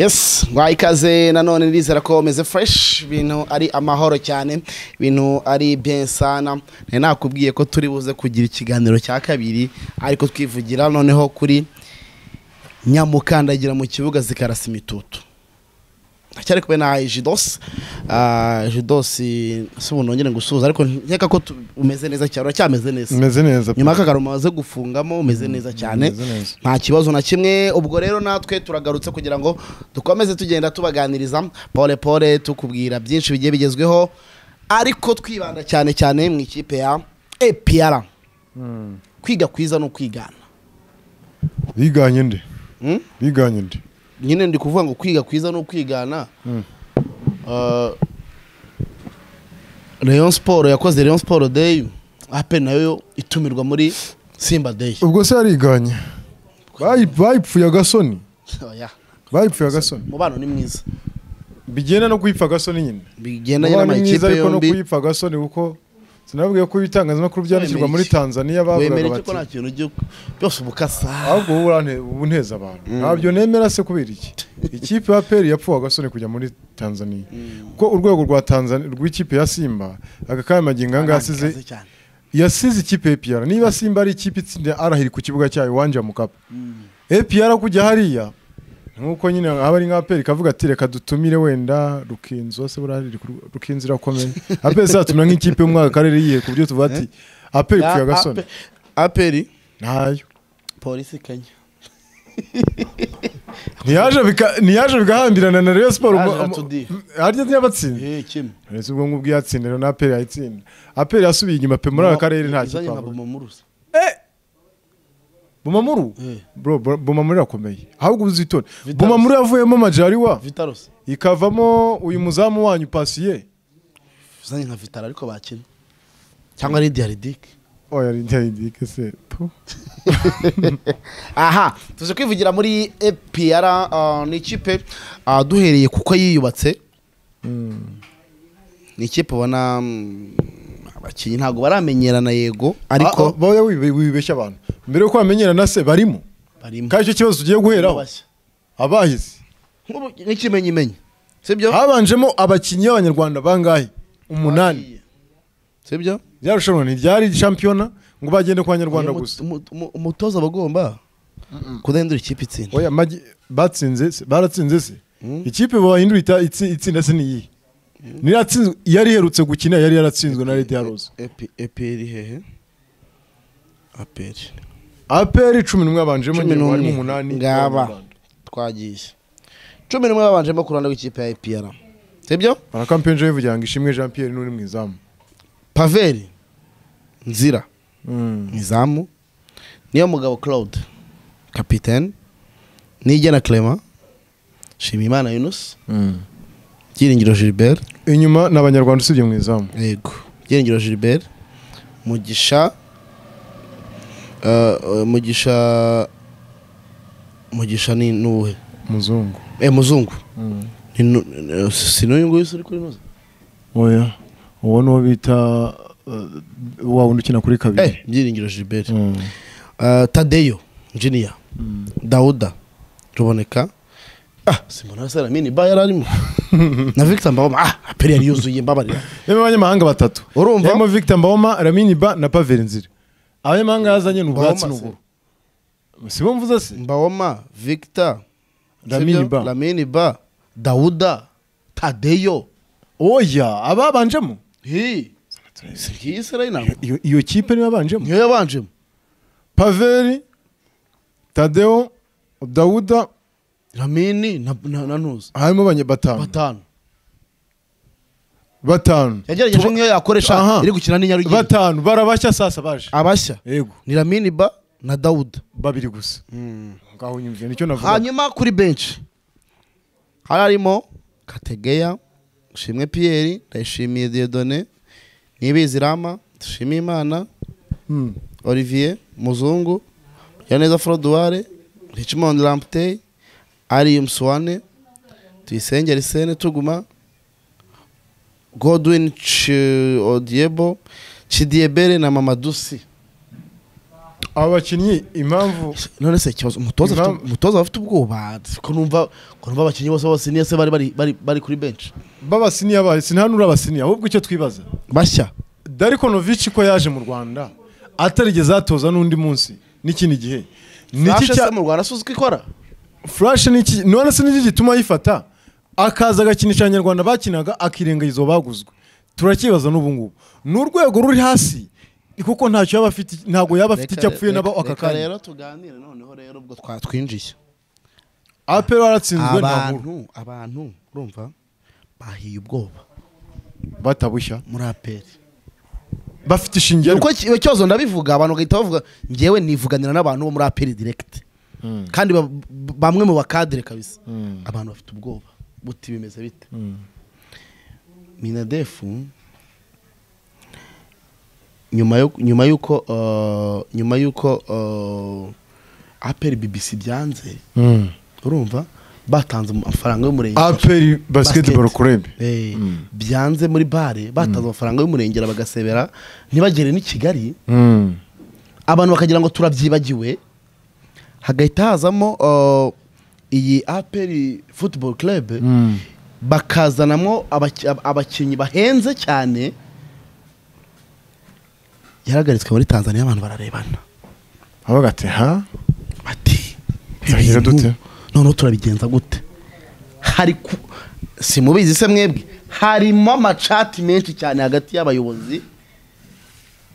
yes. Ngwaye ikaze nanone ndizera ko meze fresh. Ibintu ari amahoro cyane ibintu ari bien sana. Nari nakubwiye ko turi buze kugira ikiganiro cya kabiri ariko twivugira noneho kuri nyamukandagira mu kibuga zikarasa imitutu. Cyari kumwe na jidos jidos si ubu nongere gusuhuza ariko nkeka ko umeze neza cyane uracyameze neza. Umeze neza. Nyuma y'akagaro umaze gufungamo umeze neza cyane. Nta kibazo na kimwe. Ubwo rero natwe turagarutse kugira ngo dukomeze tugenda tubaganiriza. Pole pole tukubwira byinshi bigiye bigezweho. Ariko twibanda cyane cyane mu ikipe ya APR kwiga kwiza no kwigana biganye nde? Hmm? biganye nde? Nyine ndi kuvuga ngo kwiga kwiza no kwigana Mm. Uh, Rayon Sport yakoze Rayon Sport Day ape nayo itumirwa muri Simba Day. Ubwo se yariganye? Bayi- bayipfuye agasoni Oya, bayipfuye agasoni umubano ni mwiza. Bigenda no kuyipfa agasoni nyine. Bigenda nyine amakipe yombi no kuyipfa agasoni kuko sinabwiye ko ibitangazamakuru byandikirwa muri tanzania iki ko nta bati kintu byose ubukasa. Ahubwo wowe urante- ubu nteza abantu. Ntabyo nemera se kubera iki? Ikipe ya peri yapfuwe agasoni kujya muri tanzania. Kuko urwego rwa tanzania rw'ikipe ya simba aka kanya magingo anga yasize yasize ikipe APR niba Simba ari ikipe itsinda arahiri ku kibuga cyayo wanja mukapa APR kujya hariya nk'uko nyine haba ari nka peri kavuga ati reka dutumire wenda rukinzo se burari rukinzo irakomeye. Aperi zatumira nk'ikipe y'umwaka karere yihe ku buryo tuvuga ati aperi Ya, kuya gasoni. Ape- aperi? Ntayo polisi kenya. Ntiyaje bigahambirana na ubwo- atudi. harya ntiyabatsinze eh ubwo ngubwo yatsinda rero na aperi yayitsinda aperi yasubiye inyuma pe muri aka karere nta Bomamuruza. Bumamuru Eh, bro Bumamuru irakomeye ahubwo uzitone. Bumamuru yavuyemo Vitaros. Ikavamo uyu muzamu wanyu Pasiye uzanye nka Vitara ariko bakina. Cyangwa ari Diaridike oya ndiyidike se. Tu aha tuze kwivugira muri APR uh, ni ikipe uh, duhereye kuko yiyubatse. Ni ikipe ubona mm, abakinnyi ntabwo baramenyerana yego. Ariko ariko boya wibeshya abantu. Mbere yuko bamenyerana se barimo? Barimo. Kandi icyo kibazo tugiye guheraho? Abahize nk'ikimenyimenyi. Sibyo habanjemo abakinnyi b'abanyarwanda bangahe? Umunani. Sibyo ryarushanwa ntiryari shampiyona? Ngo bagende ku banyarwanda gusa. umu- umu- umutoza aba agomba kudahindura ikipe itsinda. Batsinze se baratsinze se. Mm. ikipe bahindura itsinda se niyihe yari iherutse gukina yari yaratsinzwe na leta ya roza eperi hehe? Aperi aperi cumi n'umwe. yabanjemo nyine harimo umunani Ngaba. twagiye. Cumi n'umwe babanjemo ku ruhande rw'ikipe ya epr sibyo? Barakampenje bivugira ngo ishimwe jean pierre n'uri mu izamu. Paveri nzira. Mu izamu. Niyo mugabo claude. Kapitene nigena clement shimimana yunus. Byiringiro gilbert. Inyuma ni abanyarwanda usibye mu izamu. Yego. Byiringiro gilbert mugisha uh, uh, mugisha mugisha ni nuwe? Muzungu. Eh muzungu. Nu- eh, si n'uyu nguyu uri kuri nuza oya uwo ni uwo bita uh, wa wundi ukina kuri kabiri. Eh byiringiro gilbert. Mm. uh, tadeyo engineer. Dauda ruboneka. Ah arimo na Victor Mbawoma ah aperi yari yuzuye mbabarira Harimo abanyamahanga batatu. Urumva victor mbawoma ramini ba na paveri nzira abanyamahanga yazanye ni ubwatsi n'uburo si. bo mvuze se Mbawoma Victor. Ramini? Ba. ramini Ba. Dawuda Tadeyo. Oya ababanjemo hi. Iyo, iyo kipe niyo yabanjemo niyo yabanjemo paveri tadeo dawuda Lamine na, na, na Ntuza harimo abanye batanu. Batanu. Batanu. Yagerageje nk'iyo yakoresha Aha. iri gukina n'inyarugenge batanu. Barabashya sasa baje. Abashya. Yego. Ni Lamine Ba na Dauda babiri gusa. Ngaho nyumviye ni cyo navuga. Hanyuma kuri benshi hari harimo kategeya shimwe piyeri ndayishimiye diodone nibizi rama dushimiye imana Hmm. olivier muzungu yaneza froduware richmond lamptey arium swane tuyisenge risene tuguma godwin odiebo chidiebere na mamadusi aba bakinnyi impamvu none se ikibazo umutoza afite- ubwoba. Ko numva ko numva abakinnyi bose niyo se bari bari bari bari kuri bench. B'abasiniya bahe sinhanura abasiniya ahubwo icyo twibaza. Bashya. Darikonovici ko yaje mu rwanda atarigeze atoza n'undi munsi n'ikindi gihe. Niki cya mu Rwanda suzi ko ikora? Flash niki none se niki gituma yifata? Akaza agakinisha abanyarwanda bakinaga akirengagiza uwo baguzwe. Turakibaza n'ubu ngubu ni urwego ruri hasi kuko ntacyo yaba afite ntabwo yaba afite icyo apfuye nabo aka reka kanya. rero tuganire noneho rero ubwo twatwinjiye apero waratsinzwe abantu abantu urumva bahiye ubwoba. Batabushya. Muri aperi bafite ishingiro. Uko ki- ikibazo ndabivuga abantu bagahita bavuga ngewe nivuganira n'abantu bo muri aperi direct. Mm. Kandi ba- bamwe mu bakadire kabisa Mm. abantu bafite ubwoba buti bimeze bite Mm. minadefu nyuma yuko uh, nyuma yuko uh, aperi bbc byanze Mm. urumva batanze amafaranga y'umurenge aperi Basket. club Eh, Mm. byanze muri bare batanze amafaranga y'umurengera bagasebera ntibagere n'i kigali Mm. abantu bakagira ngo turabyibagiwe hagahita hazamo uh, iyi aperi football club Mm. bakazanamo abaki- ab- abakinnyi bahenze cyane yaragaritswe muri tanzania abantu bararebana. Ati ha? Bati dute? noneho turabigenza gute? Hari ku simubizi se mwebwe? Harimo amacati menshi cyane hagati y'abayobozi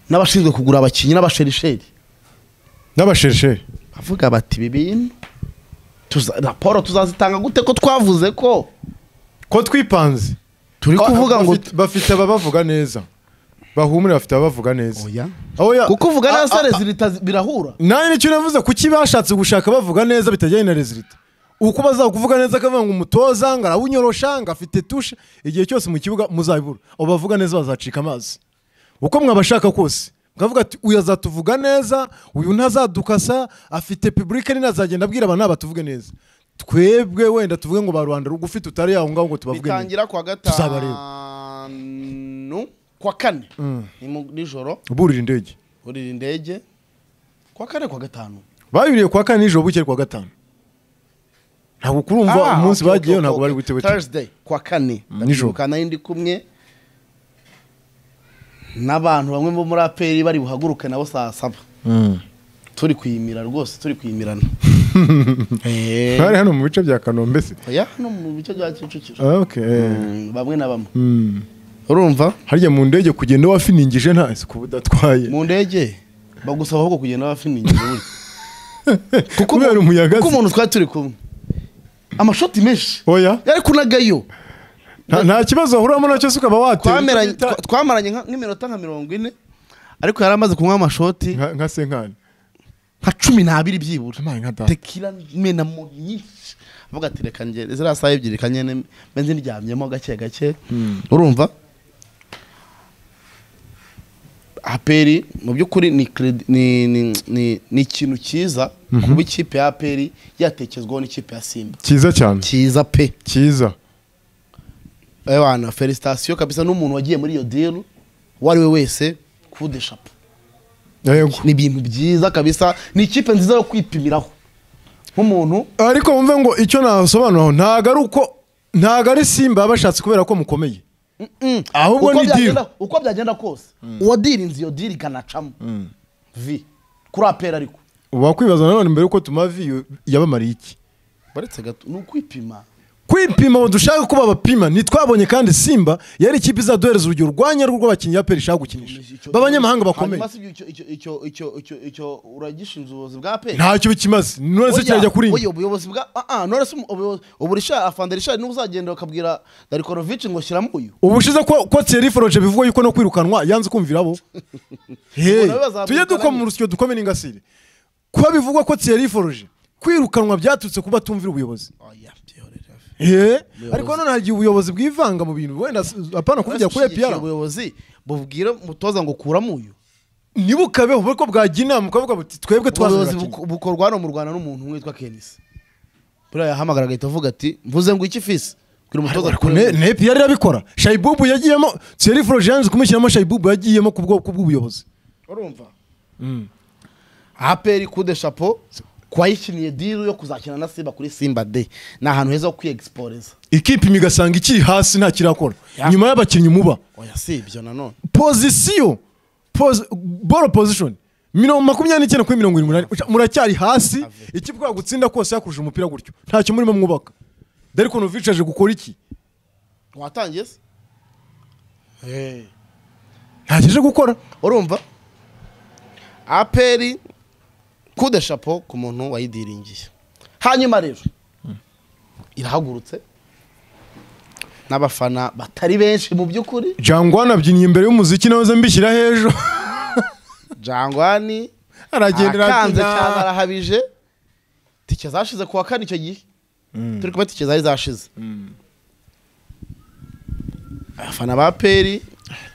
n'abashinzwe kugura abakinnyi n'abasherisheri. N'abasherisheri? Bavuga bati ibi bintu tuza- raporo tuzazitanga gute ko twavuze ko? Ko twipanze? Turi kuvuga ngo Bafite- ababavuga neza. Bahumure bafite ababavuga neza. Kuko uvuga neza rezilita birahura. Nanjye ni cyo navuze? Kuki bashatse gushaka bavuga neza bitajyanye na rezilita? Uko bazakuvuga neza akavuga ngo umutoza ngo arawunyorosha ngo afite tushe igihe cyose mu kibuga muzabibura. Abo bavuga neza bazacika amazi. Uko mwabashaka kose. Mukavuga ati uyu azatuvuga neza uyu ntazadukasa afite publike nini azagenda abwira abantu batuvuge neza. Twebwe wenda tuvuge ngo ba rubanda rugufi tutari yaho ngaho ngo tubavuge neza. Bitangira kuwa gatanu kuwa kane. Mm. ni mu- nijoro burira indege. Burira indege. Kuwa kane kuwa gatanu. Babiriye kwa kane nijoro bukeye kwa gatanu. Ntabwo kurumva Ah, umunsi okay, ntabwo bari butebe Thursday kuwa kane. Nijoro. ndabyibuka nari ndi kumwe. N'abantu bamwe bo muri aperi bari buhaguruke nabo saa saba. Turi kuyimira rwose turi kuyimirana. Eh, bari hano mu bice bya kanombe se oya no mu bice bya kicukiro. Okay. Mm, bamwe na bamwe. Mm. urumva? Harya mu ndege kugenda wafiningije nta isuku udatwaye mu ndege? Bagusaba ahubwo kugenda bafiningije buri. Kuko umuntu twari turi kumwe. Amashoti menshi. Oya. Yari kunagayo. Nta kibazo wahuramo na cyo se ukaba watera. Twameranye icyo bita- twa- twamaranye nk'iminota nka mirongo ine ariko yari amaze kunywa amashoti nka nka senkani. nka cumi n'abiri byibura. Data tekila menamo nyinshi. Avuga ati reka ngere ziriya saha ebyiri kanyene mbe nziryamyemo gake gake. Urumva? Aperi mu by'ukuri ni ikintu cyiza kuba ikipe ya aperi yatekerezwaho n'ikipe ya simba. Cyiza cyane. Cyiza pe. Cyiza. Ewana felicitasiyo kabisa n'umuntu wagiye muri iyo deal uwo ari we wese kude shapo yego. Ni ibintu byiza kabisa ni ikipe nziza yo kwipimiraho. Nk'umuntu ariko wumve ngo icyo nasobanuraho ntabwo ari uko ntabwo ari simba bashatse kubera ko mukomeye. Ahubwo ni byagenda- uko byagenda kose. Uwadirinze iyo diri ikanacamo. Vi kuri apera ariko. Wakwibaza nanone mbere yuko tumavi yabamariye iki? Baretse gato ni ukwipima. Kwipima ngo dushaka ko babapima ntitwabonye kandi simba yari ikipe izaduhereza urugero rwanya rw'abakinnyi ya peri ishaka gukinisha. B'abanyamahanga bakomeye. Uragishinze ubuyobozi bwa apera ntacyo bikimaze. None se kirajya kuri oya ubuyobozi bwa ah ah none se ubu risha afande risha niba uzagenda bakabwira Darikonovic ngo shyiramo uyu? Ubushize ko ko Thierry Foroge bivugwa yuko no kwirukanwa yanze kumvira abo. Tujye dukoma mu rusyo dukome n'ingasire. Kuba bivugwa ko Thierry Foroge kwirukanwa byaturutse kuba atumvira ubuyobozi. Ariko none hagiye ubuyobozi bwivanga mu bintu. Wenda apana kuvugira kuri APR ubuyobozi bubwira umutoza ngo kuramo uyu. Ntibukabeho kuko bwajya inama ukavuga buti twebwe buko- bukorwa hano mu rwanda n'umuntu umwe witwa kenisi buriya yahamagara agahita avuga ati mvuze ngo iki fisi bwira umutoza ariko kuramo ne ne APR irabikora shayibubu yagiyemo Thierry Foroge yanze kumushyiramo shayibubu yagiyemo kubwo kubw'ubuyobozi. Urumva? Aperi kude shapo ku wayikiniye diru yo kuzakina na simba kuri simba de ni ahantu heza ho kwiyegisporeza ikipe imwe igasanga ikiri hasi nta kirakora. Nyuma y'abakinnyi muba. Oya si ibyo nanone pozisiyo pozi- ball position. Mirongo makumyabiri n'icyenda kuri mirongo irindwi muracyari hasi. Ikipe kwa gutsinda kose yakuruje umupira gutyo. Ntacyo murimo mwubaka. Darko Novic aje gukora iki. Watangiye se? Ntacyo aje gukora. Urumva? Aperi kude shapo ku muntu wayidiringiye. Hanyuma rero irahagurutse n'abafana batari benshi mu by'ukuri. Jangwana abyinnye imbere y'umuziki nawe mbishyira hejuru. Jangwani aragendera arakanze ati, cyane arahabije. Tike zashize ku wa kane icyo gihe. Turi kumwe tike zari zashize. Abafana ba peri.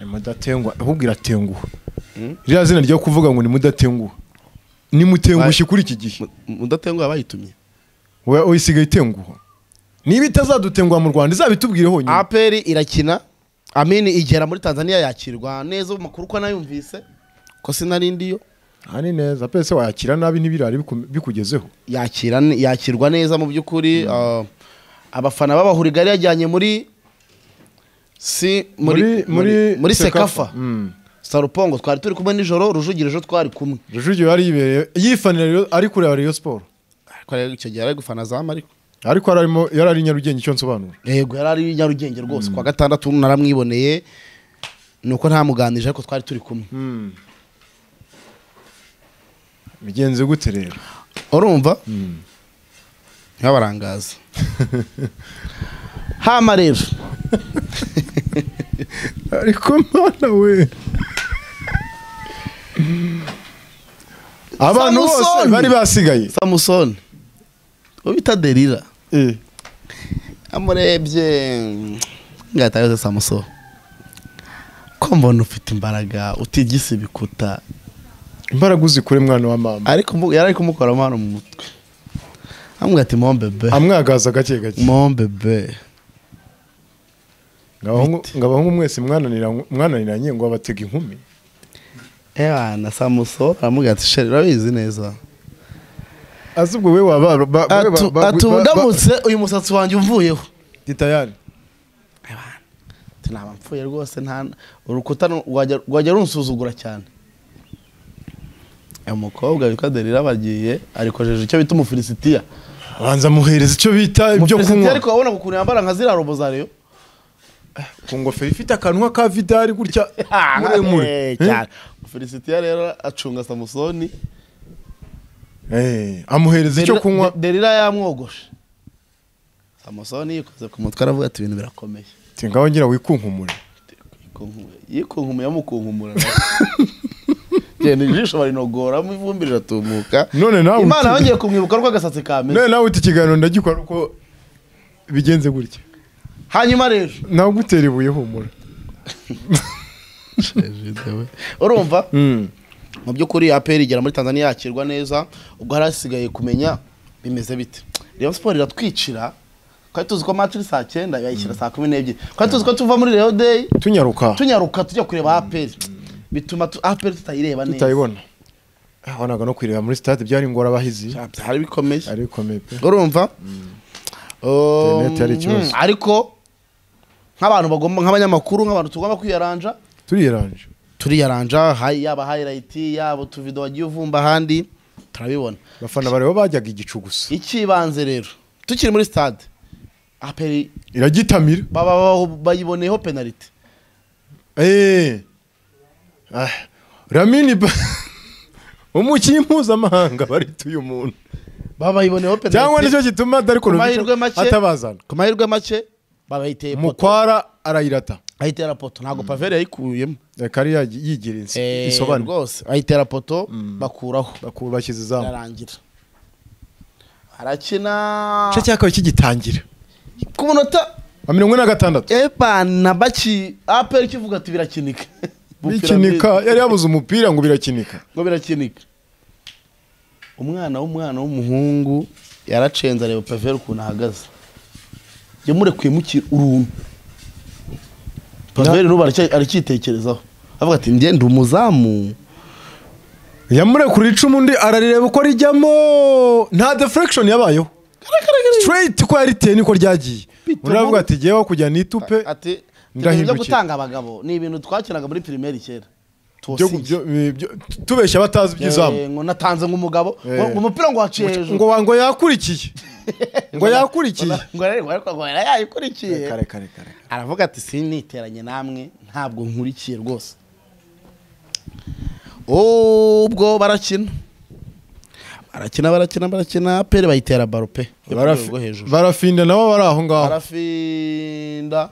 Ni mudatengwa ahubwo iratenguha. Ririya zina ryo kuvuga ngo ni mudatenguha ni mutengushye kuri iki gihe. Mudatenguha bayitumye we uyisigaye itenguha. Niba itazadutenguha mu rwanda izabitubwire honyine. Aperi irakina amini igera muri tanzania yakirwa. Neza amakuru uko nayumvise ko sinarindiyo aha ni neza. Pese wayakira nabi ntibirare biku- bikugezeho. Yakirwa neza mu by'ukuri. Ah, abafana b'abahurigari yajyanye muri si muri sekafa. Mm. Sarupongo twari turi kumwe nijoro rujugira ejo twari kumwe. Rujugiro yari yibereye yifanira ari kureba Rayon rero icyo gihe ari gufana zamu ariko ariko yari ari Nyarugenge icyo nsobanura. Yego yari ari nyarugenge rwose. Kwa gatandatu naramwiboneye ni uko ntamuganije ariko twari turi kumwe. Bigenze gute rero? Urumva? Ntibabarangaza hama rero. Ariko mana we. Abantu bose bari basigaye samusoni uwo bita derira Eh, amurebye ngahita samusoni ko mbona ufite imbaraga utigisa ibikuta. Imbaraga uzikure mwana wa mama. Ariko yari ari kumukoramo hano mu mutwe. Amubwira ati mombebe amwagaza gake gake. Mombebe ngabahungu ngabahungu mwese mwananira mwananiranye ngo abatega inkumi. Na samuso aramubwira ati sheri urabizi neza. Azi ubwo we waba ati ndamutse uyu musatsi wanjye umvuyeho Ndi tayari ati naba mpfuye rwose nta urukuta rwajya runsuzugura cyane. Uyu mukobwa witwa derira bagiye arikojeje icyo bita umufilisitiya. Abanza amuhereza icyo bita ibyo umufilisitiya kunywa ariko wabona ukuntu yambara nka ziriya robo za reyo ku ngofero ifite akanwa ka vidari gutya. Muremure. Umufilisitiya rero acunga samusoni Eh, amuhereza icyo kunywa. De- derira yamwogoshe. Samusoni yikoze ku mutwe aravuga ati ibintu birakomeye. Ngaho ngira wikunkumure yikunkumura yamukunkumura genda ijisho barinogoramo ivumbi riratumuka. None nawe imana yongeye kumwibuka rwo agasatsi kameze none nawe uti ikiganiro ndagikora uko bigenze gutya. Hanyuma rero. Nawe gutera ibuye humura. urumva mu by'ukuri aperi igera muri tanzania yakirwa neza ubwo hari hasigaye kumenya bimeze bite. Rayon siporo iratwicira twari tuzi ko match iri saa cyenda yayishyira saa kumi n'ebyiri. Twari tuzi ko tuva muri reyo deyi tunyaruka. tunyaruka tujya kureba aperi bituma tu- aperi tutayireba neza. Tutayibona. Wabonaga no kwireba muri stade byari ingorabahizi. Byari bikomeye. Ari bikomeye pe. Urumva? Um, ariko nk'abantu bagomba nk'abanyamakuru nk'abantu tugomba kwiyaranja turiyeranje turiyaranja yaba highlight yaba utuvido wagiye uvumba ahandi turabibona. Abafana bareba bajyaga igicu gusa. Icy'ibanze rero tukiri muri stade aperi iragitamira. bayiboneyeho penaliti Eh. Ah, Ramini ba- umukinnyi mpuzamahanga barituye umuntu baba bayiboneyeho cyangwa ni cyo gituma mahirwe make- atabazana. ku mahirwe make babayiteye mukwara arayirata. Ayitera poto ntabwo paveri yayikuyemo. Reka ari yigira Eh, isobane rwose. Ayitera poto bakuraho. Baku- bashyize izamu. Ararangira arakina igice cya kabiri kigitangira? Ku munota wa mirongo ine na gatandatu. Ebana baki aperi kivuga ati birakinika. Bikinika. Yari yabuze umupira ngo birakinika. Ngo birakinika. Umwana w'umwana w'umuhungu yaracenze areba paveri ukuntu ahagaze. Yamurekuye mu ki- uruntu. Paveri n'ubu aracyitekerezaho avuga ati njye ndi umuzamu. Yamurekura icumu undi ararireba uko rijyamo. Nta deflection yabayeho. Straight ko yariteye niko ryagiye. Undi aravuga ati jyewe kujya nitupe Ndahindukira. gutanga abagabo. Ni ibintu twakinaga muri pirimeri kera. Byo- tubeshya batazi iby'izamu Eh, ngo natanze nk'umugabo Eh. umupira ngo waciye hejuru. ngo ngo yakurikiye. Ngo yakurikiye. Ngo yayikurikiye. Kare kare kare aravuga ati siniteranye namwe ntabwo nkurikiye rwose. Ubwo barakina. Barakina barakina barakina. Pere bayitera baro pe. Barafinda nabo bari aho ngaho. Barafinda.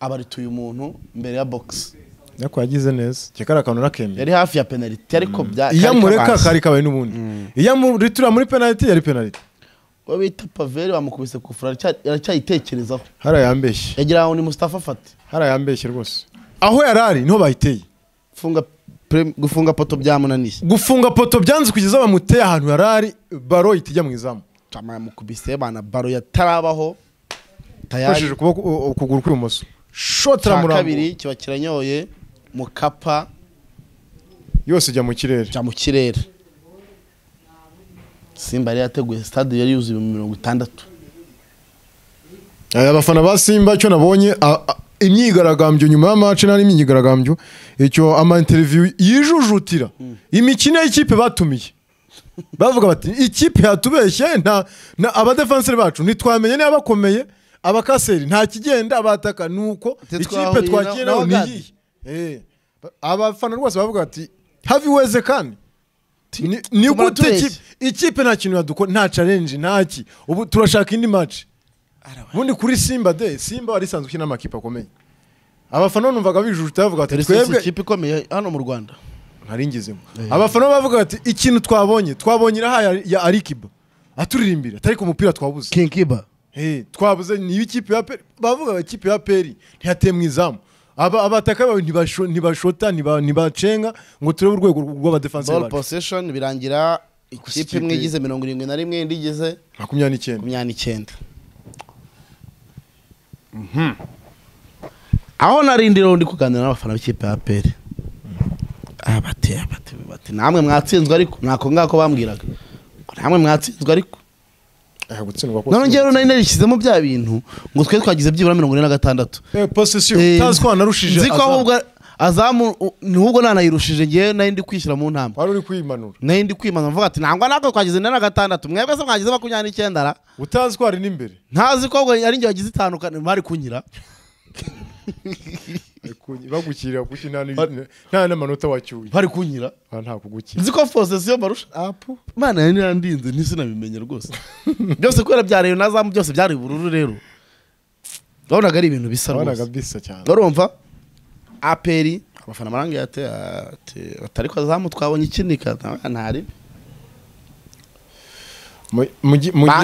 Abarituye umuntu mbere ya box. Ariko yagize neza. Kekari akantu nakemeye yari hafi ya penaliti ariko bya iyo kabanza. kari kabaye n'ubundi. Iyo amuritura muri penaliti yari penaliti. Uwo bita paveri bamukubise kufura. Aracya- aracyayitekerezaho hariya yambeshye. Yagira ngo ni mustafa fati. Hariya yambeshye rwose. Aho yari ari ni ho bayiteye. Funga gufunga poto byamunaniye gufunga poto byanze kugeza bamuteye ahantu yari ari baro ihita ijya mu izamu. Yamukubise bana baro yatarabaho. Tayari. Ukuguru kw'ibumoso. Shoti cya aramurambo kabiri kiba kiranyoye. Mukapa yose ijya mu kirere. jya mu kirere. Simba yari yateguye stade yari yuzuye ibihumbi mirongo itandatu. Abafana ba simba icyo nabonye imyigaragambyo nyuma y'amace nari imyigaragambyo icyo ama interview yijujutira. Imikino y'ikipe batumiye. Bavuga bati ikipe yatubeshye nta na abadefanseri bacu ntitwamenye niba bakomeye abakaseri nta kigenda abataka nuko ikipe Ntitwahuriye twakiye na- na yo na niyihe abafana rwose bavuga bati havi weze kandi ni gute ikipe- nta kintu yadukora nta challenge ntaki ubu turashaka indi match. Ubundi kuri simba de simba wari isanzwe ukina amakipe akomeye. Abafana numvaga bijujuta bavuga Peresis twebwe ikipe ikomeye hano mu rwanda. Ntaringizemo abafana bavuga bati ikintu twabonye twabonye iraha ya- arikiba aturirimbira atari ku mupira twabuze. King kiba. Eh, twabuze niba ikipe ya peri bavuga ikipe ya peri ntiyateye mu izamu. Abataka bawe ntibasho- ntibashota ntiba- ntibacenga ngo turebe urwego rw'abadefansi ball bacu. possession birangira ikipe imwe igize mirongo irindwi na rimwe indi igize makumyabiri n'icyenda. makumyabiri n'icyenda. Aho narindira ndi kuganira n'abafana b'ikipe ya peri bati bati bati namwe mwatsinzwe ariko ntako ngako bambwiraga. Namwe mwatsinzwe ariko. None ngewe nari narishyizemo bya bintu ngo twe twagize byibura mirongo ine na gatandatu. Posisiyo Eh, utazi ko wanarushije azamu. n'ubwo nanayirushije ngewe nari ndi kwishyira mu ntambwe. Wari uri kwimanura. Nari ndi kwimana mvuga ati ntabwo natwe twagize ine na gatandatu mwebwe se mwagize makumyabiri n'icyenda ra? Utazi ko hari n'imbere. Ntazi ko ari njye wagize itandukanye bari kunyira. bagukirira kuki nta n'amanota wacyuye. Bari kunyira Ah, nta kugukira. Nzi ko posesiyo marusha. Apu. Imana yari yarandinze ntizinabimenye rwose. Byose kubera bya reyo na zamu byose byari ubururu rero. Wabonaga ari ibintu bisa wabonaga rwose bisa cyane. Urumva aperi. Abafana amarangi ati ati atari ko zamu twabonye ikinika ntari.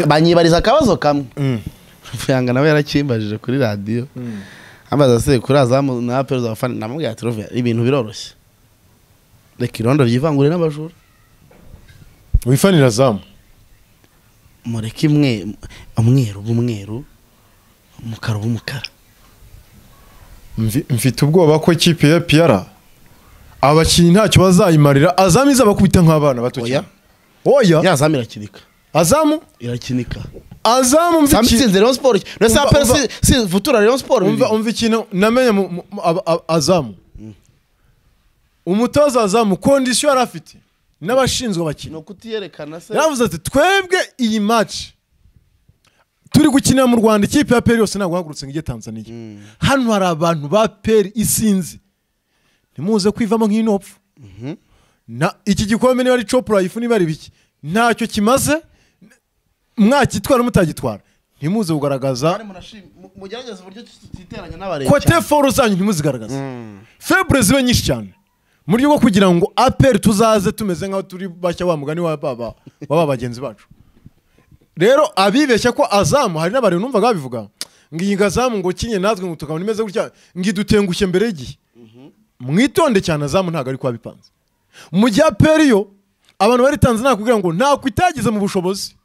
Banyibariza akabazo kamwe. Mm, Fuyanga nawe yarakimbajije kuri radiyo mm. Ambaza se kuri azamu na aperi z'abafana namubwira ati "Rovia, ibintu biroroshye. Reka irondo ryivangure n'abajura. Wifanira zamu mureke imwe umweru b'umweru umukara b'umukara Mfi- mfite ubwoba ko ikipe ya piyara abakinnyi ntacyo bazayimarira azamu izabakubita nk'abana bato cyane. Oya. Ya zamu irakinika azamu? Irakinika. Azamu zamu mfite itsinze rayon siporo aperi umva- si vutura rayon siporo umva umva ikintu namenye azamu. Umutoza wa azamu kondisiyo yari afite n'abashinzwe ni abakinnyi ukutiyerekana se. Yaravuze ati twebwe iyi match. Turi gukinira mu rwanda ikipe ya peri yose ntabwo hagurutse ngo ijye tanzania. Mm. hano hari abantu ba peri isinzi ntimuze kwivamo nk'inopfu. Na iki gikombe niba ari copura ifu niba ari biki? Ntacyo kimaze. Mwakitwara mutagitwara. Ntimuze kugaragaza Kandi munashim- mu- mugerageze uburyo tutiteranya n'abareba kote foro zanyu ntimuzigaragaze. Febure zibe nyinshi cyane. Mu buryo bwo kugira ngo aperi tuzaze tumeze nk'aho turi bashya wa mugani wa baba bagenzi bacu. Rero abibeshya ko azamu hari n'abantu numvaga babivuga ngo iyi ngazamu ngo kinye natwe ngo tukabona imeze gutya ngo idutengushye mbere y'igihe mwitonde cyane azamu ntabwo ari bipanze mu gihe aperi yo abantu bari tanzania kugira ngo ntabwo itagize mu bushobozi.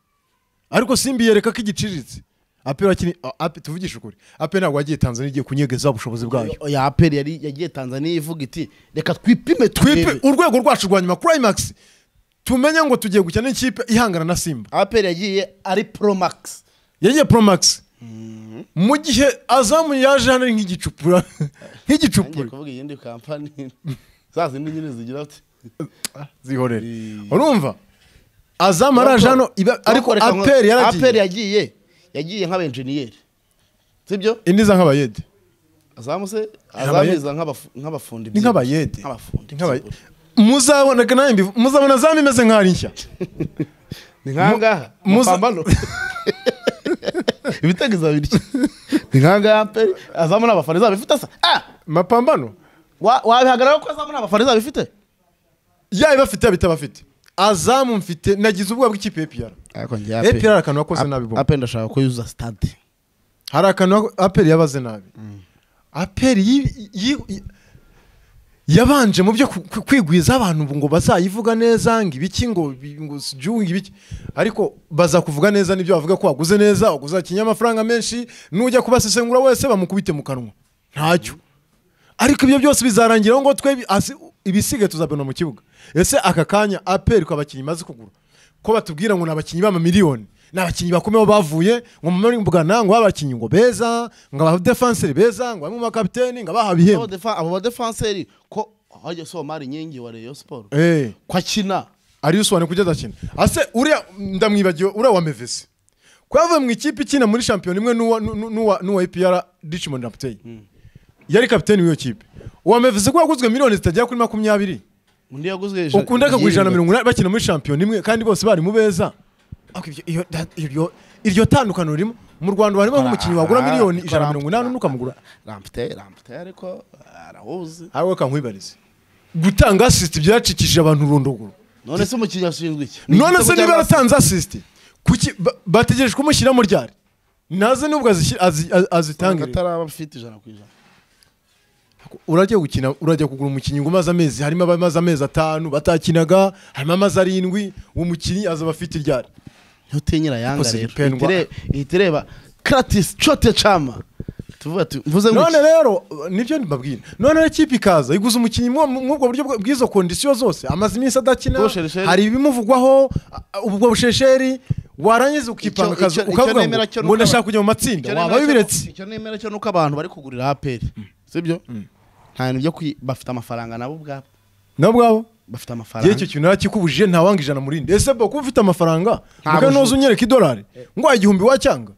Ariko simbi yereka ko igiciriritse. Aperi akini a- Ape- tuvugishe ukuri. Aperi ntabwo yagiye tanzania igiye kunyegeza ubushobozi bwayo. Ya aperi yari yagiye tanzania ivuga iti reka twipime twipe urwego rwacu rwa nyuma climax. Tumenye ngo tugiye gukina n'ikipe ihangana na simba. Aperi yagiye ari pro max. Yagiye pro max. Mu gihe azamu yaje hano nk'igicupura. Nk'igicupura. Kuvuga iyindi kampani. Za zindi nyine zigira ati zihorere. Urumva? Azamu araje hano ariko aperi aperi yaragiye. Yagiye yagiye nk'abenjeniyeri sibyo? Indi za nk'abayede. Azamu se nk'abafundi ni nk'abayede. Muzabona muzabona azamu imeze nk'aho ari nshya. Ni nkangaha muza- mapambano. Ibitego izabirya ni nkangaha aperi azamu n'abafana izaba ifite se ah! Mapambano. Wa- wabihagarara ko azamu n'abafana izaba ifite? Yaba ibafite yaba itabafite. Azamu mfite nagize ubwoba bw'ikipe njye APR hari akantu wakoze nabi aperi ndashaka ko yuzuza stade. Hari akantu aperi yabaze nabi. Aperi yi- yi- yabanje mu byo kwigwiza abantu ngo bazayivuga neza ngo ibiki ngo ibiki. Ariko baza kuvuga neza n'ibyo bavuga ko waguze neza waguze abakinnyi amafaranga menshi nujya kubasesengura wese bamukubite mu kanwa. Ntacyo. Ariko ibyo byose bizarangira ngo twe ibisigaye tuzabona mu kibuga. Ese aka kanya aperi ko abakinnyi maze kugura? Ko batubwira ngo ni abakinnyi b'amamiliyoni ni abakinnyi bakomeye bavuye ngo mu mbuga ngo abakinnyi ngo beza ngo abadefanseri beza ngo bamwe mu bakapiteni ngo abaha abo ibihembo defenseri abo badefanseri ko hajya somari inkingi wa Rayon Sport? Eh, ko akina? Ariyo usobanura kujya adakina ase uriya ndamwibagiwe uriya wa mevesi ko yavuye mu ikipe ikina muri shampiyona imwe n'uwa- n'uwa n'uwa- epr richmond raptey yari kapiteni w'iyo kipe. Wamevuze ko yaguzwe miliyoni zitagera kuri makumyabiri. Undi yaguzwe ukunda akagura ijana na mirongo inani bakina muri shampiyona imwe kandi bose bari mu beza. Iryo- tandukano ririmo mu rwanda harimo nk'umukinnyi wagura miliyoni ijana na mirongo inani undi ukamugura rampute rampute ariko arawuzi ariwe kankwibarize gutanga asisiti byacikije abantu urondogoro none se umukinnyi ashinzwe iki? None se niba yatanze yaratanze asisiti kuki bategereje kumushyiramo ryari? Naze nubwo azitangire ataraba afite ijana ku ijana urajya gukina urajya kugura umukinnyi ngo umaze amezi. Harimo abamaze amezi atanu batakinaga harimo amaze arindwi uwo mukinnyi azaba afite iryari. Ntutinyira yanga rero. Ihita ireba kratis cote chama. Tuvuga tu mvuze ngo none rero nibyo mbabwira none rero ikipe ikaza iguza umukinnyi mw'ubwo buryo bw'izo kondisiyo zose. Amaze iminsi adakina hari ibimuvugwaho ubwo bushesheri warangiza ukipanga ukavuga ngo ndashaka kujya mu matsinda waba wibiretse icyo nemera cyo nuko abantu bari kugurira aperi sibyo nta bintu byo bafite amafaranga nabo ubwabo nabo ubwabo? Bafite amafaranga. Icyo kintu narakikubujije ntawanga ijana mu rindi ese kuba ufite amafaranga? Bujura. unyereka idolari? Ngo igihumbi wacyanga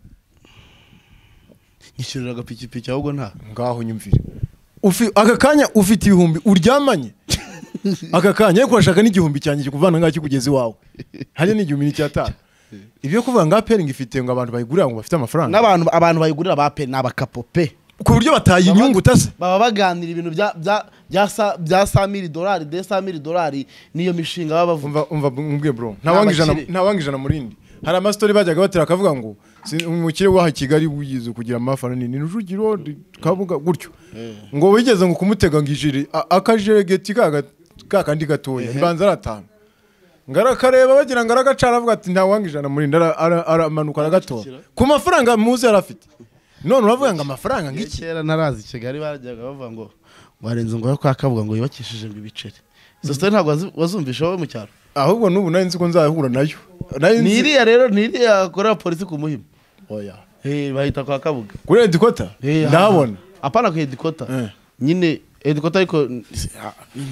nyishyurira agapikipiki ahubwo nta. Ngaho nyumvire. Aka kanya ufite ibihumbi uryamanye. Aka kanya ariko urashaka n'igihumbi cyanjye kikuvana ngaho kikugeza iwawe. Hariya ni igihumbi n'icyatanu. Ibyo kuvuga ngo aperi ngo ifite ngo abantu bayigurira ngo bafite amafaranga. N'abantu abantu bayigurira ba aperi ni abakapo pe. Ku buryo bataye inyungu utase? baba baganira ibintu bya bya bya sa bya sa mili dolari de sa mili dolari niyo mishinga baba bavuga. Umva umva mbwiye bro ntawanga ijana abakire. ntawanga ijana mu rindi hari amasitori bajyaga batera akavuga ngo umukire waha kigali wigize kugira amafaranga ni rujugiro kabuga gutyo. Ngo wigeze ngo kumutega ngo ijiri a- akajeregeti ka ka kandi gatoya mbanza aratanu. Ngo arakareba bagira ngo aragacara avuga ati ntawanga ijana mu rindi ara- ara- aramanuka aragatora ku mafaranga muzi yari afite none uravuga ngo amafaranga ng'iki kera narazi kigali bajyaga bavuga ngo inzu ngo yo kwa kabuga ngo yubakishije ngo ibiceri. Izo sitori ntabwo wazumvisha wowe mu cyaro? Ahubwo n'ubu nari nzi ko nzahura na yo. Ni iriya rero ni iriya korera polisi ku muhima? Oya. Eh, bahita kwa kabuga kuri edikota Eh, ndahabona apana ku hedikota Eh. nyine hedikota ariko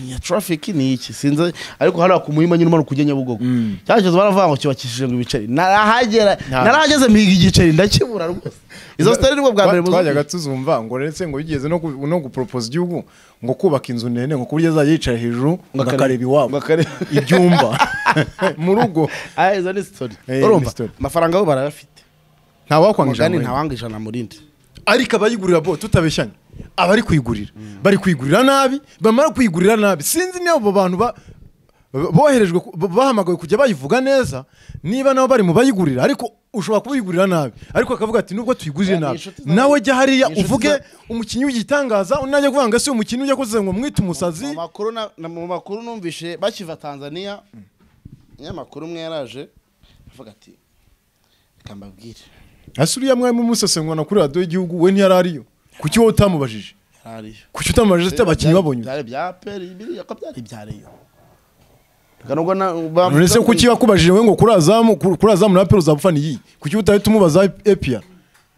ya traffic ni iki? Sinzi ariko hariya ku muhima nyine umanuka ujya nyabugogo. Mm. cyakizo baravuga ngo cyubakishije ngo ibiceri. Narahagera narahageze mpiga igiceri ndakibura rwose. Izo sitori ni bwo bwa mbere Twa- twajyaga tuzumva ngo ndetse ngo bigeze no guporopoza igihugu ngo kubaka inzu ndende ngo ku buryo azajya yicara hejuru ngo akareba. iwabo. Ibyumba. Mu rugo. Aya izo ni sitori Eh, urumva? amafaranga bo barayafite. Ntawakwanga ijana. ntawanga ijana ariko abayigurira bo tutabeshyanye abari kuyigurira. Bari kuyigurira nabi bamara kuyigurira nabi. Sinzi niba abo bantu ba- boherejwe bahamagawe kujya bayivuga neza niba nabo bari mu bayigurira. Ariko ushobora kubiyigurira nabi. Ariko akavuga ati nubwo tuyigurire Ni nabi. nawe jya hariya uvuge umukinnyi w'igitangaza undi najya kuvuga ngo ese umukinnyi ujya kuze ngo mwite umusazi? Mu makuru numvishe bakiva tanzania. Umunyamakuru umwe yaraje avuga ati reka mbabwire. Ese uriya mwarimu umusesengura kuri radiyo y'igihugu we ntiyari ariyo. Kuki wowe utamubajije? Kuki utamubajije? Ese abakinnyi babonye byari bya peri biriya ko byari ba- none se kuki yakubajije we ngo kuri azamu kuri azamu na aperi uzapfa niyi kuki utahita umubaza epr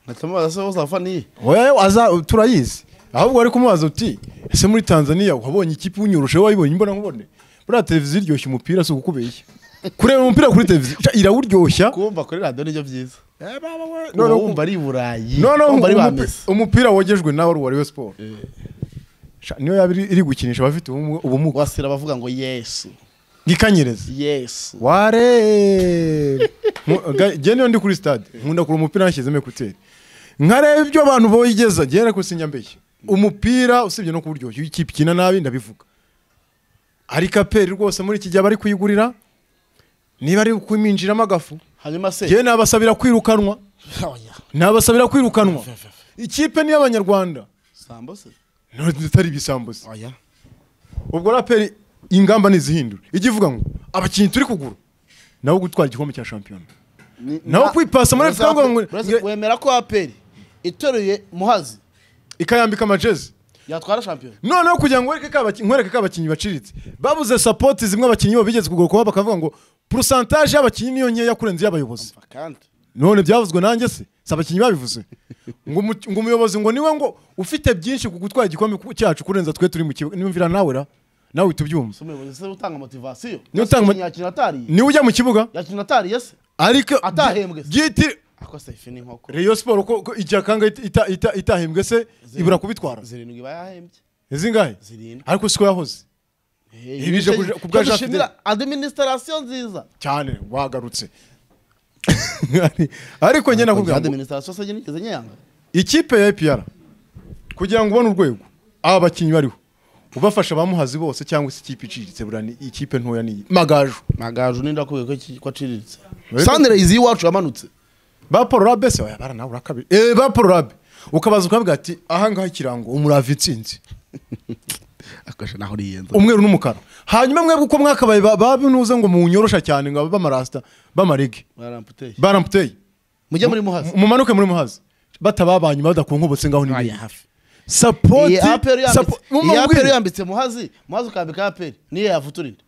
Natamubaza se afa niyi oya turayizi. Ahubwo wari kumubaza uti ese muri tanzania wabonye ikipe unyoroshe wayibonye? Imbona nkubone. Buriya televiziyo iryoshya umupira si ukukubeshya. Kureba umupira kuri televiziyo. Irawuryoshya kumva kuri radiyo ni byo byiza. Noneho noneho wumva ari i burayi noneho wumva ari ba umupi- mesi umupira wogejwe nawe uwa Rayon Sport. Sha, niyo yaba iri gukinisha abafite ubumuga- wasira bavuga ngo yesu. Ngikanyereza yesu. Ware! Jye niyo ndi kuri stade. Nkunda kure umupira nashyizemo ekuteri. Nkareba ibyo abantu boyigeza. Jye ariko sinyambeshye umupira usibye no kuburyoshya iyo ikipe ikina nabi ndabivuga. Ariko aperi rwose muri iki gihe bari kuyigurira. Niba ari kuminjiramo agafu se? jye nabasabira kwirukanwa. Nabasabira kwirukanwa. Ikipe ni iy'abanyarwanda sambo se atari ibisambuzi oya. Ubwo raperi ingamba ntizihindura ijya ivuga ngo abakinnyi turi kugura. Nabo gutwara igikombe cya shampiyona. Ni- Naho na- kwipasa muri Uretse Afurika ngo- wemera ko aperi iteruye muhazi. ikayambika amajezi. Yatwara champion. Noneho kugira ngo nkwereke ko abakinnyi baciritse. Babuze sapoti zimwe abakinyi bo bigeze kugura kuba bakavuga ngo porosantaje yabakinyi niyo nkeya kurenza iy'abayobozi. None byavuzwe nanjye se? Si abakinnyi babivuze? Ngo umuyobozi ngo niwe ngo ufite byinshi ku gutwara igikombe cyacu kurenza twe turi mu kibuga. Nimvira nawe ra. Nawe tubyumva niwe utanga motivasiyo. Niwe utanga niwe ujya mu kibuga? Yakinatari yese ariko Atahembwe. se. Se ifi n'inkoko Rayon Sport ko ita- ita- itahembwe se ibura kubitwara. Zirindwi iba yahembye izingahe zirindwi. Ariko siko yahoze? Ibi bije icyo- kuja- ku bwa Jean dushimira Fidel. administration nziza. Cyane wagarutse. Ariko njye nakubwira ngo administration se nigeze nyanga. Ikipe ya APR kugira ngo ubone urwego aba bakinnyi bariho ubafasha abamuhazi bose cyangwa se ikipe iciriritse buriya ni ikipe ntoya ni magaju. Magaju ninde wakubwiye ko aciriritse. Rero- sunrise y'iwacu yamanutse. Ba Paul Rabe se oya bara nawe urakabiri eh ba Paul Rabe ukabaza ukavuga ati aha ngaha ikirango umurava itsinzi akasha naho riyenza umweru n'umukara. Hanyuma mwebwe uko mwakabaye ba- babinuze ngo munyorosha cyane ngo bamarasta bamarege. Baramputeye. Baramputeye. Mujye muri muhazi. mumanuke muri muhazi. Batababanye badakunkobotse ngaho n'ibindi hafi. Sapoti iyi aperi sapo- yambitse muhazi. Muhazi ukambika aperi niyo yavuturinde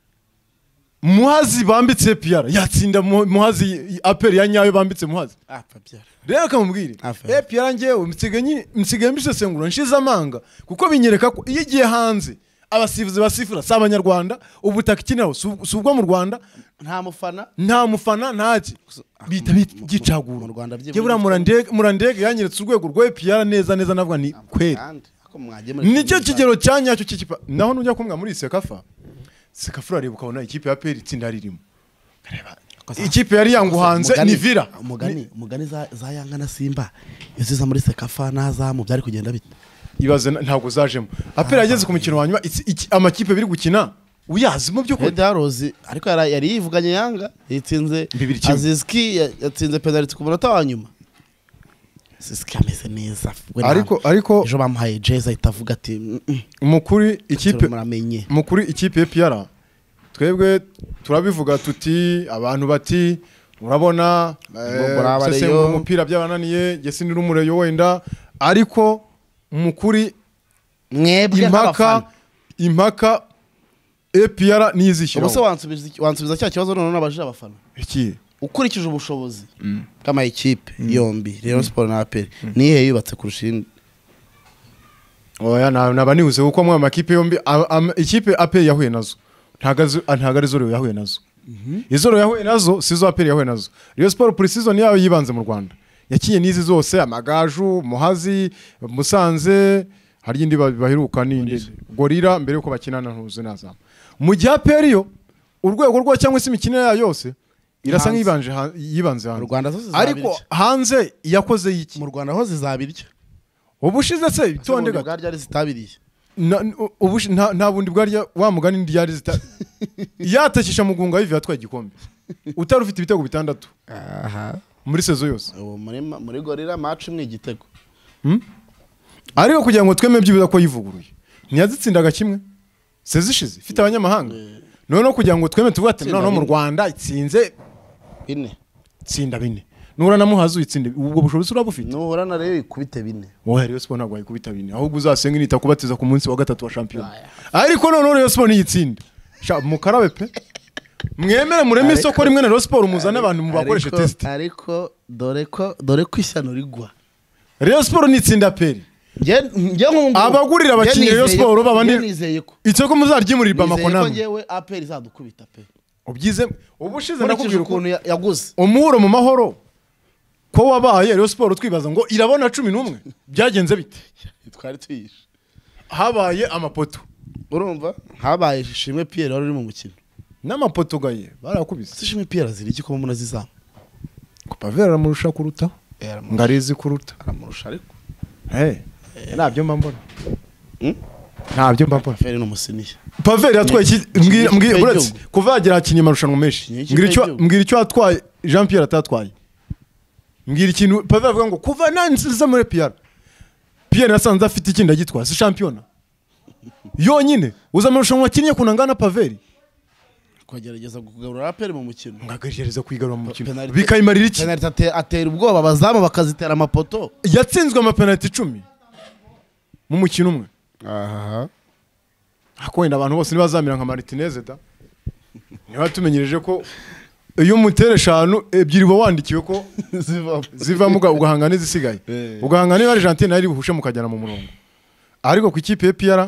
muhazi bambitse piyara yatsinda Mu- muhazi aperi ya nyayo bambitse muhazi. Rero kamubwire e piyara ngewe nsigaye nyi- nsigaye mbisesengura nshize amanga kuko binyereka ko iyo igiye hanze abasifuzi basifura si abanyarwanda ubutaka ikiniraho si ubwo mu rwanda? Nta mufana. Nta mufana ntaki bita mu- bit- mu- byicagura buriya Murandege- yanyeretse urwego rwa epiyara neza neza navuga ni kweri. mwagiye muri nicyo kigero cya nyacyo cy'ikipa naho nujya kumwa muri sekafa sekafa urareba ukabona ikipe ya peri itsinda ririmo. Ikipe yari yanguhanze ni vira umugani umugani za, yanga na simba iyo ziza muri sekafa n'azamu byari kugenda bite? Ibaze ntabwo zajemo. Aperi yageze ku mukino wa nyuma amakipe biri gukina uyazi mu by'ukuri Arrows ariko yari yivuganye yanga yitsinze aziski. Yatsinze penalty ku munota wa nyuma Azizki ameze neza ariko ariko ejo bamuhaye jeza ahita avuga ati "Mm, mm, umukuri ikipe muramenye mu kuri ikipe ya piyara twebwe turabivuga tuti abantu bati urabona eh, Abareyo. umupira byabananiye jye sindi n'umureyo wenda. Ariko mu kuri mwebwe impaka impaka epiyara niyo ubu se wansubiza cya kibazo noneho nabajije abafana. Iki? Ukurikije ubushobozi bw'amayikipe yombi. Rayon Sport na APR nihe yubatse kurusha indi? Oya na- naba nibuze kuko mu makipe yombi ikipe aperi yahuye na zo. Ntago ari zo Rayon yahuye na zo. Izo Rayon yahuye na zo si zo aperi yahuye na zo. Rayon Sport pre-season yayo yibanze mu Rwanda. Yakiye n'izi zose amagaju muhazi musanze hari iyindi ba- baheruka n'indi. Gorira mbere yuko bakinana ntuzi nazamu mu gihe aperi yo urwego rwayo cyangwa se imikino yayo yose irasa ha- yibanze mu hanze Rwanda zo ariko hanze yakoze iki? Mu Rwanda ho zizabirya ubushize se itonde ubundi gato bwa ryari zitabiriye? Nta bundi bwarya wa mugani ryari zita yatakisha mugunga yive yatwaye igikombe. Utari ufite ibitego bitandatu. Muri sezo yose. Muri gorira match imwe igitego. Ariko kugira ngo tweme byibuza ko yivuguruye. Ntiyazitsindaga kimwe. Sezo ishize. Ifite abanyamahanga. Noneho kugira ngo tweme tuvuge ati noneho mu rwanda itsinze bine. Itsinda bine. Nuhura na muhazi uyitsinde. Ubwo bushobozi urabufite nuhura na rero ikubite bine. Wowe Rayon Sport ntabwo wayikubita bine. Ahubwo uzasenge nita kubatiza ku munsi wa gatatu wa shampiyona. Ariko noneho Rayon Sport niyitsinde sha mukarabe pe. Mwemere mureme isoko rimwe na Rayon Sport muzane abantu mubakoreshe test. ariko dore ko dore ko ishyano rigwa. Rayon Sport nitsinda peri Abagurira abakinnyi Rayon Sport babandi- nizeye ko muzaryimurira namwe njyewe aperi izadukubita pe. Ubyize ubushize nakubwira ukuntu ukuntu ya- yaguze. Umuhuro mu mahoro ko wabaye Rayon Sport twibaza ngo irabona cumi n'umwe. Byagenze bite? Twari tuyishe habaye amapoto. Urumva? Habaye ishimwe piyeri wari uri mu mukino. N'amapoto gaye barakubise. Ishimwe piyeri azira iki ko mbona zizamu Pavera aramurusha kuruta ngo arizi kuruta. Aramurusha ariko. Eh, ntabyo mba mbona. Hmm? Ntabyo mba mbona feri ni umusiniya paveri yatwaye mbwira kuva yagera hakinnye amarushanwa menshi. Mbwira icyo yatwaye Jean Pierre atatwaye. Mbwira ikintu paveri avuga ngo kuva nanziza muri Pierre Pierre nasanze afite ikindi agitwara si shampiyona yonyine. Uza amarushanwa wakinnye kunangana paveri kugerageza kugarura aperi mu mukino. Ngagerageza kwigarura mu mukino. Bikayimarira iki? penaliti ate- atera ubwoba. Abazamu bakazitera amapoto. Yatsinzwe amapenaliti icumi mu mukino umwe. Aha. Ariko wenda abantu bose ntibazamera nka Martinez da. Niba tumenyereje ko iyo umutere eshanu ebyiri uba wandikiwe ko zivamo zivamo uga- ugahanga n'izisigaye. Eh. ugahanga niba Argentine na yo iri buhushe mukajyana mu murongo. Ariko ku ikipe ya PR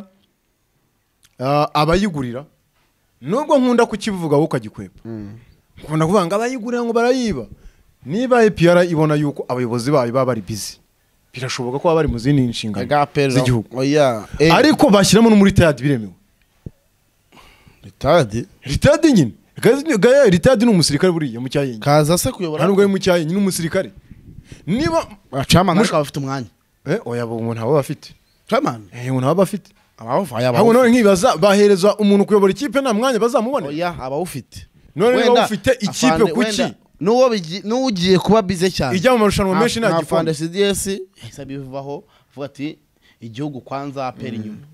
ah, abayigurira nubwo nkunda kukivuga wowe ukagikwepa nkunda kuvuga ngo abayigurira ngo barayiba. Niba APR ibona yuko abayobozi bayo baba bari busy birashoboka ko baba bari mu zindi nshingano z'igihugu. Eh, ariko bashyiramo no muri tayadi biremewe. Ritadi? Ritadi nyine. Gaya ritadi ni umusirikare buriya mu cyayenge kaza se kuyobora? Nta nubwo ari mu cyayenge ni umusirikare. Niba acamana Mush- ariko abafite umwanya. Eh oya umuntu aba afite camana eh umuntu aba afite abawuvaye ahubwo none nkibaza bahereza umuntu kuyobora ikipe nta mwanya bazamubona oya abawufite. None niba ufite ikipe kuki n'uwo ugiye kuba bize cyane. Ijya mu marushanwa menshi nta nta gikombe. Fande cds yahise bivaho avuga ati igihugu kwanza aperi inyuma.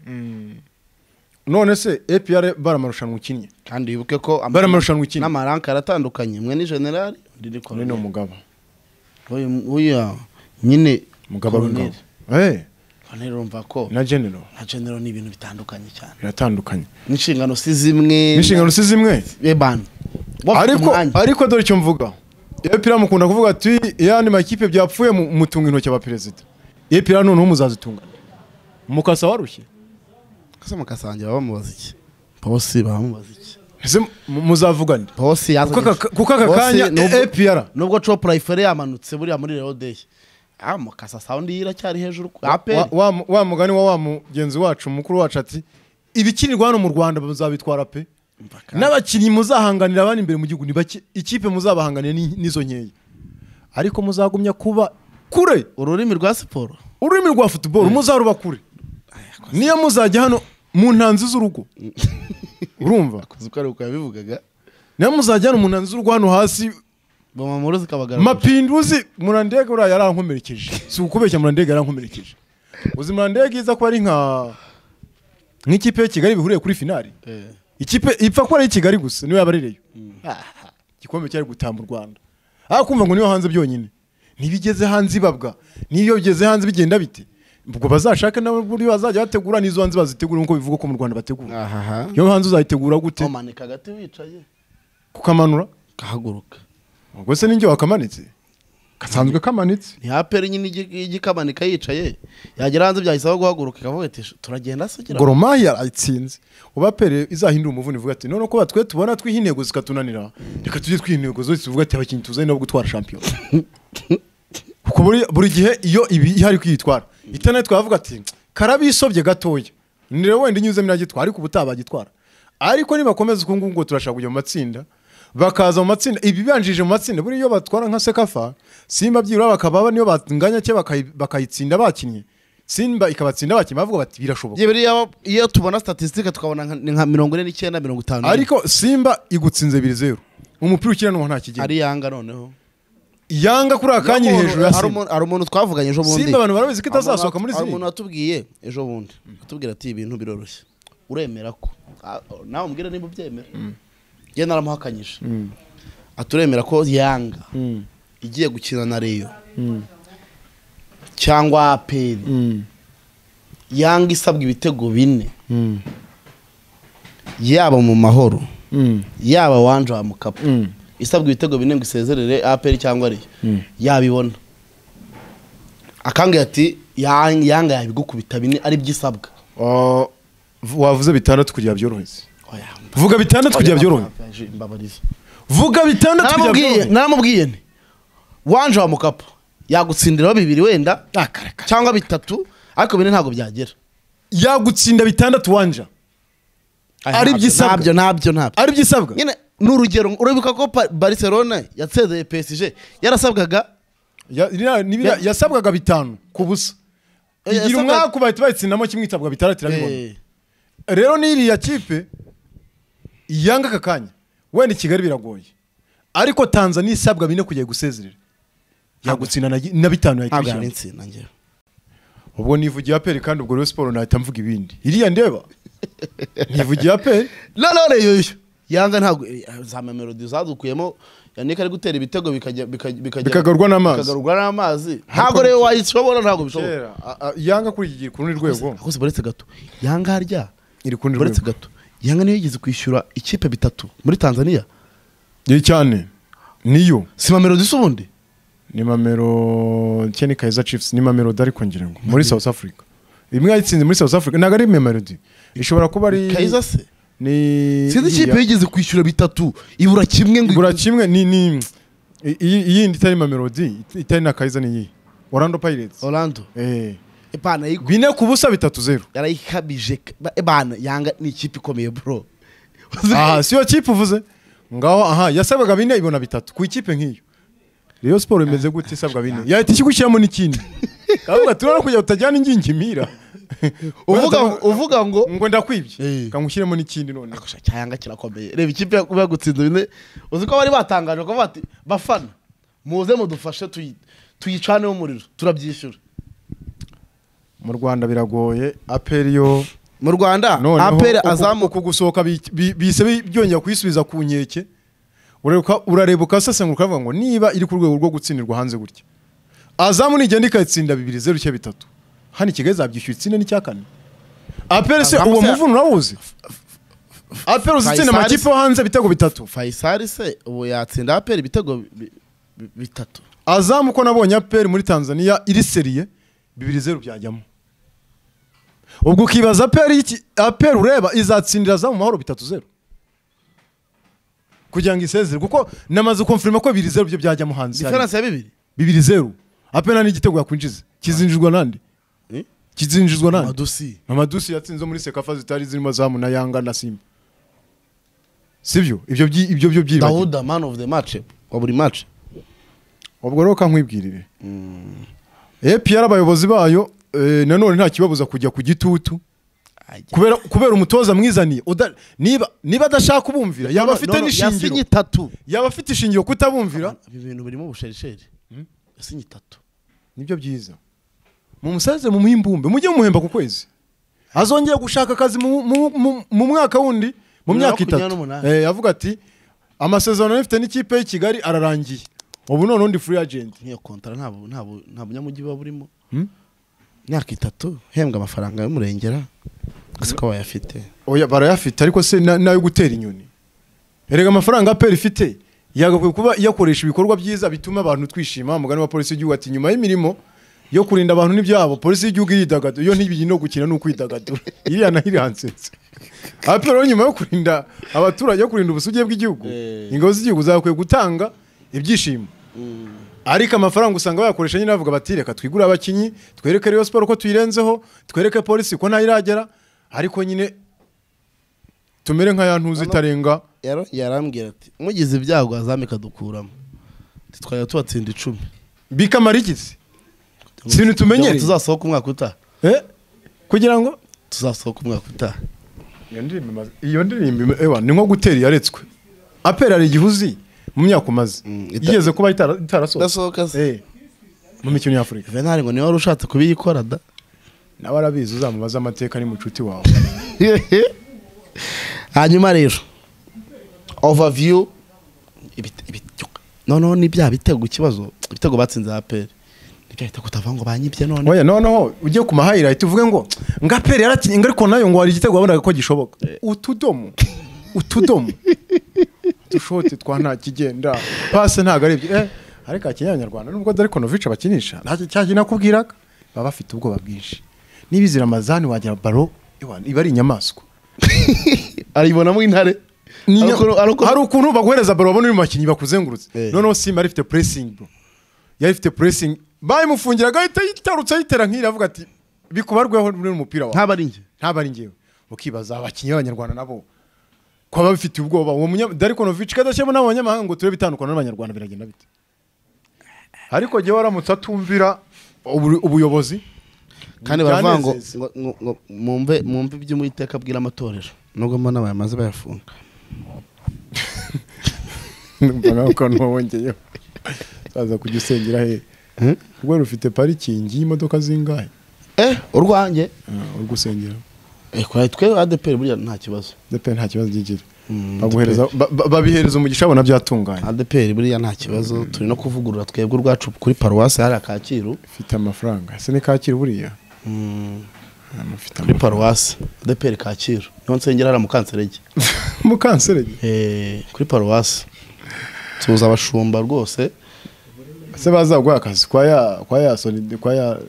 None se APR bara amarushanwa ukinnye kandi wibuke ko bara amarushanwa ukinnye n'amaranka aratandukanye umwe ni generali undi ni uyu ni umugabo Uyu- uya nyine umugabo w'ingabo koloneli eh. Urumva ko na general. na general ni ibintu bitandukanye cyane. Biratandukanye. N'inshingano si zimwe. N'inshingano si zimwe? Ebani ariko ariko dore icyo mvuga. APR mukunda kuvuga ati yandi makipe byapfuye mu- mutunga intoki abaperezida APR noneho muzazitungana mukasa warushye kase mukasangira bamubaza iki? Posi bamubaza iki? Muzavugane? Yazanye kuko aka- kanya nubwo- APR nubwo copra ifere yamanutse buriya muri Leo Day. Ah mukasa saundi iracyari hejuru wa, aperi wa, mugani wa wa mugenzi wacu mukuru wacu ati ibikinirwa hano mu Rwanda muzabitwara pe. N'abakinnyi muzahanganira abandi imbere mu gihugu. Ni bake ikipe muzabahanganira ni- nizo nkeya ariko muzagumya kuba kure. Ururimi rwa siporo. Ururimi rwa football muzaruba kure. Niyo muzajya hano mu ntanzi z'urugo. Urumva? Kuzi ko ari uko yabivugaga. Niyo muzajya hano mu ntanzi z'urugo hano hasi. Mapinduzi murandege uriya yarankomerekeje si ukubeshya murandege yarankomerekeje uzi murandege iza ko ari nka nk'ikipe ya kigali bihuriye kuri finali Eh, ikipe ipfa ko ari kigali gusa niyo yaba arireyo. Igikombe cyari gutaha mu rwanda. Aho kumva ngo niyo hanze byonyine. Ntibigeze hanze ibabwa. N'iyo bigeze hanze bigenda bite? Ubwo bazashake nabo buri bazajya bategura n'izo hanze bazitegura nk'uko bivugwa ko mu rwanda bategura. Iyo hanze uzayitegura gute? Umanika agati wicaye. Kukamanura? Kahaguruka. Ubwo se n'injye wakamanitse? Gasanzwe kamanitse ni aperi nyine igi- igikamanika yicaye yagera hanze byahise guhaguruka ikavuga iti turagenda se gira goromaya arayitsinze uba pere izahindura umuvuni ivuga ati none ko twe tubona twiha intego zikatunanira reka tujye twiha intego zose tuvuga ati abakinnyi tuzanye nabo gutwara shampiyona. Kuko buri, gihe iyo ibi ihari kwiyitwara itanaye twavuga ati karabisobye gatoya. Ni rero wenda inyuzemo iragitwara ariko ubutaha bagitwara ariko nibakomeza uku nguku ngo turashaka kujya mu matsinda bakaza mu matsinda ibi bibanjije mu matsinda buriya iyo batwara nka sekafa simba byibura bakaba niyo banganya cye bakayi- bakayitsinda bakinnye. Simba ikabatsinda bakinnye bavuga bati birashoboka. Iyo tubona statisitike tukabona nka- mirongo ine n'icyenda mirongo itanu. Ariko simba igutsinze bibiri zeru umupira ukina n'uwo nta kigenda ari yanga noneho. Yanga kuri aka kanya hejuru ya hari simba. hari umuntu twavuganye ejo bundi. Simba abantu barabizi ko itazasohoka muri hari zindi umuntu watubwiye ejo bundi. Atubwira ati ibintu biroroshye. Uremera ko. Ah, nawe umbwire niba ubyemera. Njye naramuhakanyije Mm. aturemera ko yanga Mm. igiye gukina na reyo cyangwa aperi Mm. yanga isabwa ibitego bine Mm. yaba mu mahoro Mm. yaba wanje wa mukapa Mm. isabwa ibitego bine ngo isezerere aperi cyangwa reyo Mm. yabibona akambwira ati "Ya- yanga yabigukubita bine ari byo isabwa Ah, wavuze bitandatu kugira byoroheze Oya, vuga bitandatu kugira byorohe. Vuga bitandatu kugira byorohe. naramubwiye nti wanje wa mukapa yagutsindiraho bibiri wenda akareka cyangwa bitatu ariko bine ntabwo byagera. Yagutsinda bitandatu wanja? Ari byo isabwa. ntabyo ntabyo ntabyo ari byo isabwa nyine ni urugero uribuka ko barcelona yasezeye PSG yarasabwaga yasabwaga bitanu ku busa. Eh, igira umwaka bahita bayitsindamo kimwe itabwa bitandatu irabibona. Eh, rero n'iriya kipe yanga aka kanya wenda i kigali biragoye ariko tanzania isabwa bine kugiye gusezerera yagutsinda na bitanu yahita insina njyewe ubwo nivugiye aperi kandi ubwo rero siporo nahita mvuga ibindi iriya ndeba nivugiye aperi none yoyo yanga ntabwo eh, za melodi zadukuyemo yannick ari gutera ibitego bikagarurwa n'amazi ntabwo rero wayishobora ntabwo bishoboka kera a- a- yanga kuri iki gihe ku rundi rwego gato yanga harya iri ku rundi rwego gato yanga niyo yigeze kwishyura ikipe bitatu muri tanzania? Ye cyane. Niyo. Si mamelodi se ubundi? Ni mamero cyane kaiza chiefs ni mamero ariko ngira ngo muri south africa. Imwe yayitsinze muri south africa. Ntabwo ari melody. Ishobora kuba ari kayiza se? ni sinzi ikipe yigeze kwishyura bitatu ibura kimwe ngo igura kimwe ni ni iyindi itari mamelodi itari na kaiza ni iyi. Orlando pirates. Orlando. Eh epana bine ku busa bitatu zero. Yarayikabije. Ba- ebana yanga ni ikipe ikomeye bro. Aha siyo kipe uvuze? Ngaho aha yasabwaga bine ibona bitatu. Ku ikipe nk'iyo. Rayon Sport imeze gute isabwa bine. Yahita ikigushyiramo n'ikindi. Kavuga turabona kugira utajyana ingingimira uvuga uvuga ngo ngo ndakwibye. Eh. kangushyiremo n'ikindi none. Cyanga kirakomeye. Reba ikipe yakuba yagutsinze bine. Uzi ko bari batangaje ko bati bafana muze mudufashe tuyi- tuyicaneho umuriro turabyishyura. Mu Rwanda biragoye. Aperi yo. Mu rwanda uku- azamuka. gusohoka bi- bi- bise bi- byongera kuyisubiza ku nkeke. Urareba ukasesengura ukavuga ngo niba iri ku rwego rwo gutsindirwa hanze gutya. Azamu nigenda ikayitsinda bibiri zeru cya bitatu. Hano i kigali zabyishyura itsinde n'icya kane. Aperi se uwo muvuno urawuzi aperi uzitsinda amakipe yo hanze ibitego bitatu? Fayisari se ubu yatsinda apere ibitego bi- bi- bitatu. Azamu ko nabonye aperi muri tanzania iri seriye bibiri zeru byajyamo. Ubwo ukibaza aperi ureba izatsindira azamu mu mahoro bitatu zeru kugira ngo isezere kuko namaze konfirima ko bibiri zeru byo byajyamo hanze. Diferanse ya bibiri? Bibiri zeru aperi nta n'igitego yakwinjiza. Kizinjizwa nande? Eh? kizinjizwa nande? Amadusi. Amadusi yatsinze muri sekafa zitari zirimo azamu na yanga na simba. Sibyo? Ibyo ibyo byo byibagirwa. Dawuda man of the match wa buri match. Ubwo rero kankwibwirire APR abayobozi bayo nanone nta kibabuza kujya ku gitutu. Kubera kubera umutoza mwizaniye niba adashaka kubumvira yaba afite n'ishingiro yaba afite ishingiro kutabumvira. Ibi bintu birimo ubusheri yasinye itatu. Nibyo byiza. Mumuseze mu muhimbumbe mujye mumuhemba ku kwezi. Azongera gushaka akazi mu, mwaka wundi mu myaka itatu. eh, avuga ati amasezerano nifite n'ikipe y'i kigali ararangiye. Ubu none undi free agent. Nk'iyo kontara nta bunyamujyi buba burimo. Hmm? Imyaka itatu uhembwa amafaranga y'umurengera. Gusa ko bayafite. Oya barayafite ariko se na- n'ayo gutera inyoni? Erega amafaranga aperi ifite? Yagakwiye kuba iyakoresha ibikorwa byiza bituma abantu twishima umugani wa polisi y'igihugu ati nyuma y'imirimo yo kurinda abantu n'ibyabo polisi y'igihugu iridagadura. Iyo ntibigi no gukina ni ukwidagadura iriya na yo iransetse. Aperi rero nyuma yo kurinda abaturage yo kurinda ubusugi bw'igihugu. Eh. ingabo z'igihugu zagakwiye gutanga ibyishimo. Ariko amafaranga usanga bayakoresha nyine bavuga bati reka twigure abakinnyi twereke Rayon Sport ko tuyirenzeho twereke polisi ko ntayo iragera. Ariko nyine tumere nka ya ntuzi itarenga. Yarambwira ati mugize ibyago azame ikadukuramo. Twajya tubatsinda icumi. Bikamara igizi si ibintu tumenyereye? tuzasohoka umwaka utaha. Eh? kugira ngo? Tuzasohoka umwaka utaha. Iyo ndirimbo ni nko gutera iyaretswe. Apera hari igihe uzi? Mu myaka umaze. Mm, igeze kuba itara- itarasohotse. Eh, mu mikino y'afurika venari ngo ni we wari ushatse kubiyikora da? Nawe arabizi uzamubaza amateka ni mucuti wawe. Hanyuma rero ibit- noneho ni bya bitego ikibazo ibitego batsinze aperi ni byo bitego utavuga ngo banyibye none oya noneho ujye ku mahayirayiti uvuge ngo ngo aperi yarakinnye ngo ariko na yo ngo hari igitego wabonaga ko gishoboka. Utudomo. Utudomo. udushoti twa nta kigenda. Pase ntabwo ari ebyiri eh ariko abakinnyi b'abanyarwanda nubwo dore konovici bakinisha nta cyagiye nakubwiraga baba bafite ubwoba bwinshi. Niba izira amazani wagira baro iba ari inyamaswa. Aribonamo intare? Hari ukuntu baguhereza baro babona uri mu bakinnyi bakuzengurutse. Eh. noneho simba ifite puresingi bro. Yari ifite puresingi bayimufungiraga ahita yitarutse ayitera nk'iri avuga ati bikubarweho muri umupira wawe ntaba ari njye. Ntaba ari ngewe ukibaza abakinnyi b'abanyarwanda nabo ko baba bafitiye ubwoba uwo munya darikonovici kadashyiramo n'abanyamahanga ngo turebe itandukana n'abanyarwanda biragenda bite? Ariko jyewe waramutse atumvira ubu- ubuyobozi kandi baravuga ngo mwumve mwumve ibyo uwiteka abwira amatorero. Nubwo mbona bayamaze bayafunga. Mbona ko ntiwongeyeho aza kujya usengera he? Hmm? rwe rufite parikingi y'imodoka zingahe? Eh urwanjye Ah, eh kwa twe adeperi burya nta kibazo. Depe nta kibazo kigira Mm, babihereza umugisha babona byatunganye adeperi buriya nta kibazo. Turi no kuvugurura twebwe urwacu kuri paruwasi hariya kacyiru. Ufite amafaranga. Ese ni kacyiru buriya? Mm, Ah, kuri paruwasi adeperi kacyiru. Niho nsengera hariya mu kanserege mukanserege Eh, kuri paruwasi tuza abashumba rwose. Ese bazaguha akazi? Kwa ya kwa ya sonide kwa ya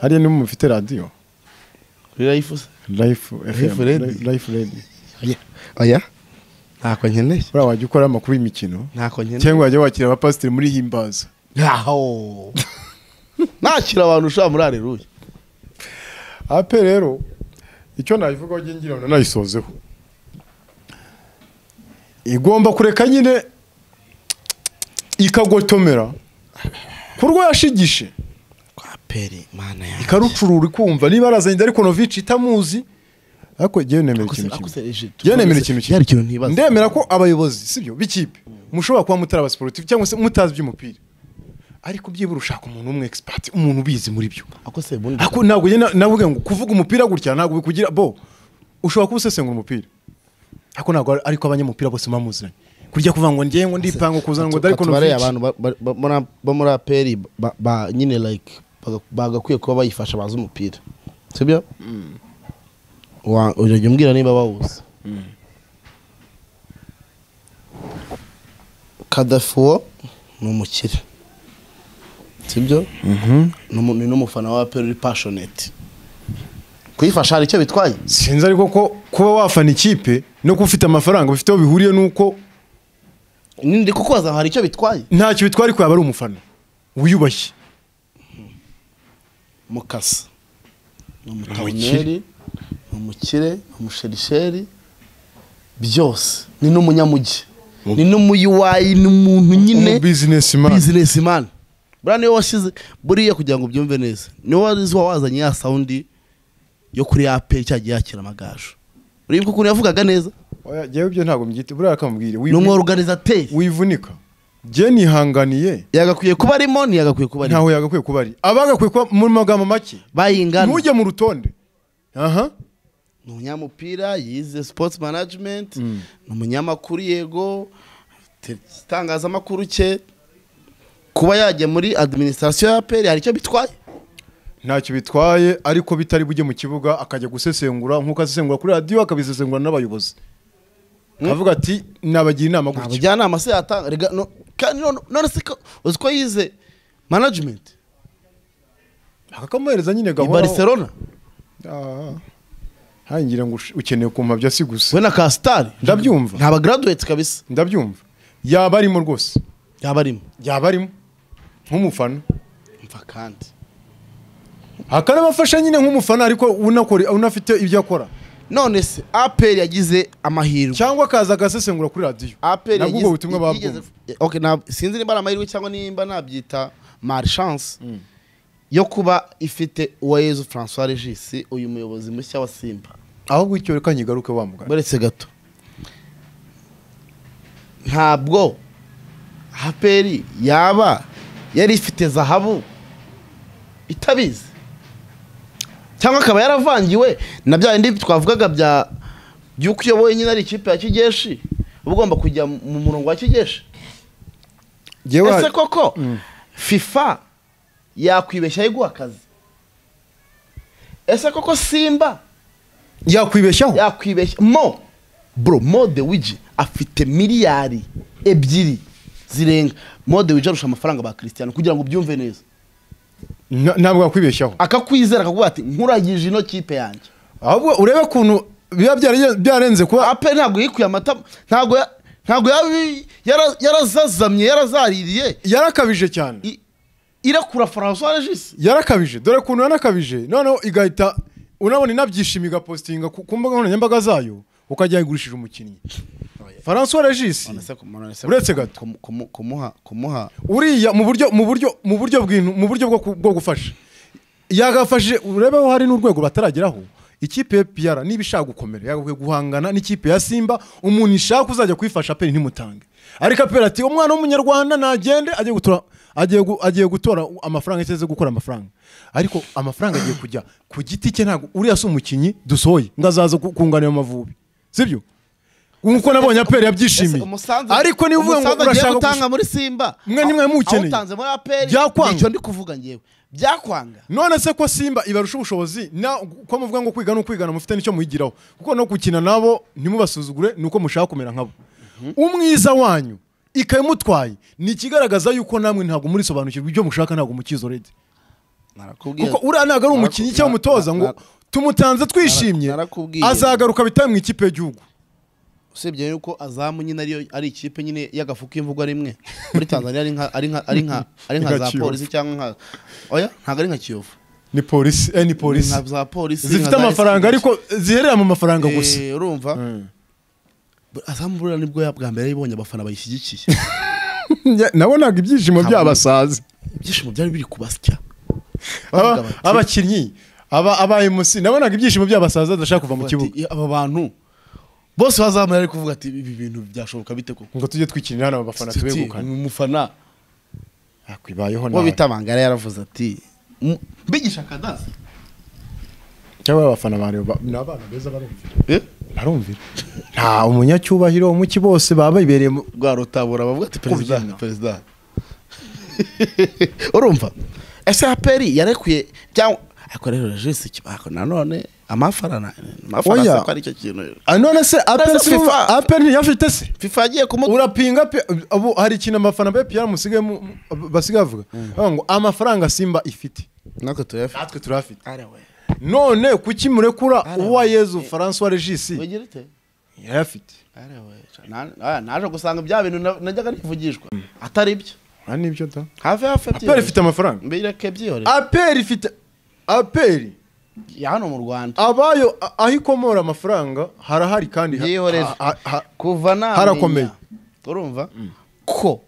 hariya ni mufite radiyo kuri life se. Life Life oya oya ntako nkeneye buriya wajya ukora amakuru y'imikino. Ntako nkeneye cyangwa wajya wakira abapasiteri muri himbaza. Yaho. Nakira abantu ushaka muri areruya ape rero icyo nabivugaho ngira ngo nayisozeho igomba kureka nyine ikagotomera. Ku rwo yashigishe kwa peri mana yanjye. Ikarucurura ikumva niba arazanye darikonovici itamuzi ariko njyewe nemera ikintu kimwe. nemera ikintu kimwe. Ndemera ko abayobozi sibyo b'ikipe. Mushobora kuba mutari abasiporutifu cyangwa se mutazi iby'umupira. Ariko byibura ushaka umuntu w'umu expert umuntu ubizi muri byo. Ako ntabwo navuga ngo kuvuga umupira gutya ntabwo bikugira. Bo ushobora kuba usesengura umupira. Ariko ntabwo ari- ariko abanyamupira bose bamuzanye kurya kuvuga ngo njyewe ngo ndipanga kuzana ngo katubareye darikonovici abantu bo muri aperi nyine like bagakwiye kuba bayifasha bazi umupira. Sibyo? Wa- urajya umbwira niba bawuzi. Kadafuwo ni umukire. Sibyo? Ni umu- ni n'umufana wa aperi uri passionate. Kuyifasha hari icyo bitwaye? Sinzi ariko ko kuba wafana ikipe no kuba ufite amafaranga bifite aho bihuriye n'uko ndi kukubaza hari icyo bitwaye? Ntacyo bitwara ariko yaba ari umufana. Wiyubashye. Mukasa ni umutawuneri ni umukire ni umusherisheri. Byose. Ni n'umunyamujyi. Ni n'umuyuwayi ni umuntu nyine. Bizinesi mani buriya ni we washyize buriya kugira ngo ubyumve neza. Niwe wari wazanye ya sawundi yo kuri aperi cyagiye yakira amagaju. Uribuka ukuntu yavugaga neza. Ibyo ntabwo mbyita buriya akamubwira ni umworoganizateri. Wivunika. Jye nihanganiye. Yagakwiye kuba arimo ntiyagakwiye kuba arimo. Ntaho yagakwiye kuba ari. Abagakwiye kuba mu magambo make. Bayingana. Ntujye mu rutonde. Aha. Ni umunyamupira yize sports management. Ni umunyamakuru yego. Itangazamakuru cye kuba yajya muri administration ya aperi hari icyo bitwaye? Ntacyo bitwaye ariko bitari bujye mu kibuga akajya gusesengura nk'uko asesengura kuri radiyo akabisesengura n'abayobozi. Akavuga ati nabagira inama gutya. Bujyanama se yatanga kandi none- se uzi ko yize management. Akakamuhereza nyine gahora barcelona hangira ngo ukeneye kumpa bya si gusa we na kasitari Ndabyumva. nta bagraduate kabisa ndabyumva yaba arimo rwose yaba arimo yaba arimo nk'umufana mva kandi akanabafasha nyine nk'umufana ariko unafite ibyo akora none se aperi yagize amahirwe. Cyangwa akaza agasesengura kuri radiyo. Aperi nta- sinzi niba ari amahirwe cyangwa nimba nabyita malchance yo kuba ifite uwayezu francois regis uyu muyobozi mushya wa simba. Ahubwo icyo reka nyigaruke wa mugani. Baretse gato. Ntabwo aperi yaba yari ifite zahabu itabizi. Cyangwa akaba yaravangiwe na bya bindi twavugaga bya by'uko uyoboye nyine ari ikipe ya kigeshi uba ugomba kujya mu murongo wa kigeshi. Ese koko Mm. fifa yakwibeshya yiguha akazi? Ese koko simba yakwibeshyaho yakwibeshya mo! Bro mo de wiji afite miliyari ebyiri zirenga. Mo de wiji arusha amafaranga ba christian kugira ngo ubyumve neza. Ntabwo yakwibeshyaho akakwizera akakuvuga ati nkuragije ino kipe yanjye. Ahubwo urebe ukuntu biba byarenze kuba ape ntabwo yikuye amata ntabwo ntabwo yarazazamye yarazaririye. Yarakabije cyane. Irakura francois regis yarakabije. Dore ukuntu yanakabije. Noneho igahita unabona inabyishima igapositinga ku ku mbuga nkoranyambaga zayo ukajya yayigurishije umukinnyi. François Regis Uretse gato. Kumu- kumu- kumuha kumuha. Uriya mu buryo mu buryo mu buryo bw'intu mu buryo bwo gufasha. Yagafashije urebeho hari n'urwego batarageraho. Ikipe ya piyara niba ishaka gukomera yagakwiye guhangana n'ikipe ya simba umuntu ishaka uzajya kuyifasha aperi ntimutange. Ariko aperi ati umwana w'umunyarwanda nagende agiye gutora amafaranga cyangwa se gukora amafaranga. Ariko amafaranga agiye kujya ku giti cye ntabwo uriya si umukinnyi dusohoye. Ngo azaza ku- kunganira amavubi sibyo nk'uko nabonye aperi yabyishimiye. ariko niba uvuga ngo urashaka gutanga muri simba. Mwe nimwe aperi Byakwanga. ni cyo ndi kuvuga ngewe byakwanga. None se ko simba ibarusha ubushobozi? Na ko muvuga ngo kwiga no kwigana mufite ni cyo muyigiraho? Kuko no gukina nabo ntimubasuzugure ni uko mushaka kumera nkabo. Umwiza wanyu ikabimutwaye ni ikigaragaza yuko namwe ntabwo murisobanukirwa ibyo mushaka ntabwo mukizo redi kuko uriya ntabwo ari umukinnyi cyangwa umutoza ngo tumutanze twishimye azagaruka bitaye mu ikipe y'igihugu. Usibye yuko azamu nyine ariyo ari ikipe nyine y'agafu k'imvugo rimwe muri tanzania ari nka ari nka ari nka ari nka Nka za polisi cyangwa nka oya ntabwo ari nka kiyovu. Ni polisi eh, ni polisi. Nka za polisi zifite amafaranga ariko ziherera mu mafaranga gusa. Eh, urumva? Mm. azamu ni bwo bwa mbere yibonye abafana bayishyigikiye nabonaga ibyishimo by'abasazi. Ibyishimo byari biri kubasya abakinnyi aba aba MC nabonaga ibyishimo by'abasaza badashaka kuva mu kibuga ati, "Iyo aba bantu. Bose bazamuye ari kuvuga ati ibi bintu byashoboka bite koko? Ngo tujye twikinira hano abafana tubegukane umufana yakwibayeho nawe. bita bangara yaravuze ati "M- mbigisha akadansi cyangwa abafana ba Rayon ba- ni abana beza barumvira. Eh? barumvira. Nta umunyacyubahiro umuki bose baba bibereye mu rwa rutabura bavuga ati perezida perezida. Urumva? Ese aperi yarekuye cyangwa ariko rero kibako nanone amafaranga amafaranga Oya. se ko ari cyo kintu none se apel ntiyafite se fifa. Yagiye kumu urapinga pe ubu hari ikintu abafana ba piyara musigaye mu- mu- basigaye bavuga Bavuga ngo amafaranga simba ifite natwe turayafite natwe arewe none kuki murekura Ari we. uwayezu François Regis. Wigira ute yarayafite naje gusanga bya bintu na- najyaga nivugishwa atari byo? Aha ni byo da hafi hafi apel ifite amafaranga mbireke byihorere apel ifite apel ya hano mu rwanda. Abayo aho ikomora amafaranga harahari kandi kuva namenya Harakomeye. urumva? Ko?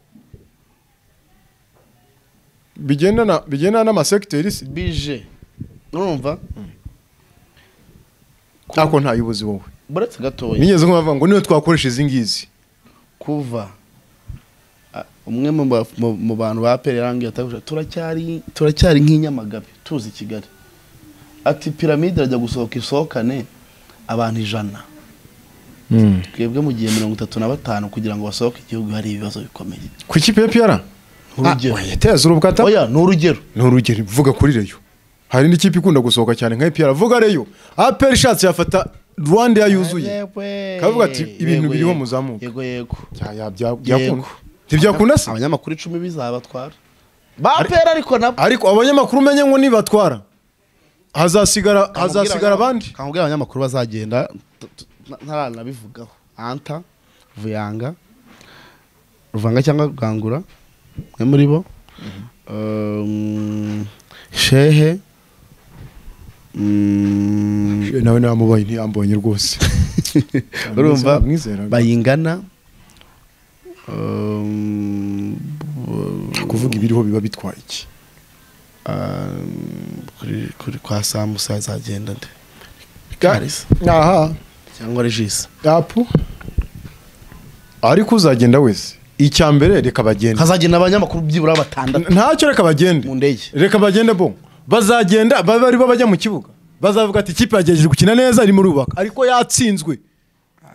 Bigendana n'amasekiteri se bije. Urumva? Ariko ntayibuzi wowe. Buretse gatoya. Nigeze nkubavuga ngo niyo twakoresha izi ngizi. Kuva. Umwe mu ba- mu- mu bantu ba ati turacyari turacyari nk'inyamagabe tuzi kigali. Ati piramide irajya gusohoka isohokane abantu ijana. Twebwe mu gihe mirongo itatu na batanu kugira ngo basohoke igihugu hari ibibazo bikomeye. Ku ikipe ya piyara yateza urubwata oya ni urugero ni urugero vuga kuri reyo. Hari n'ikipe ikunda gusohoka cyane nka piyara vuga reyo. Apel ishatse yafata rwanda yuzuye Yewe. Kavuga ati, ibintu biriho muzamuka. yego yego. Ya- ya- bya- Yego. byakunda ntibyakunda se? Abanyamakuru icumi bizabatwara ba pere ariko nabo. ariko abanyamakuru umenye ngo nibatwara. Hazasigara hazasigara abandi? Kamubwira abanyamakuru bazagenda. Ntaranabivugaho. Anta vuyanga ruvanga cyangwa rugangura umwe muri bo. Um, shehe Mm, nawe namubaye ntiyambonye rwose. Urumva bayingana Um, kuvuga ibiriho biba bitwaye iki? um, kwa samusa azagenda nde? Aha. Cyangwa regisi apu ariko uzagenda wese. Icya mbere reka bagende. Hazagenda abanyamakuru byibura batandatu. Ntacyo reka bagende. Mu ndege. Reka bagende bo. Bazagenda babe ari bo bajya mu kibuga. Bazavuga ati ikipe yagerageje gukina neza irimo urubaka ariko yatsinzwe.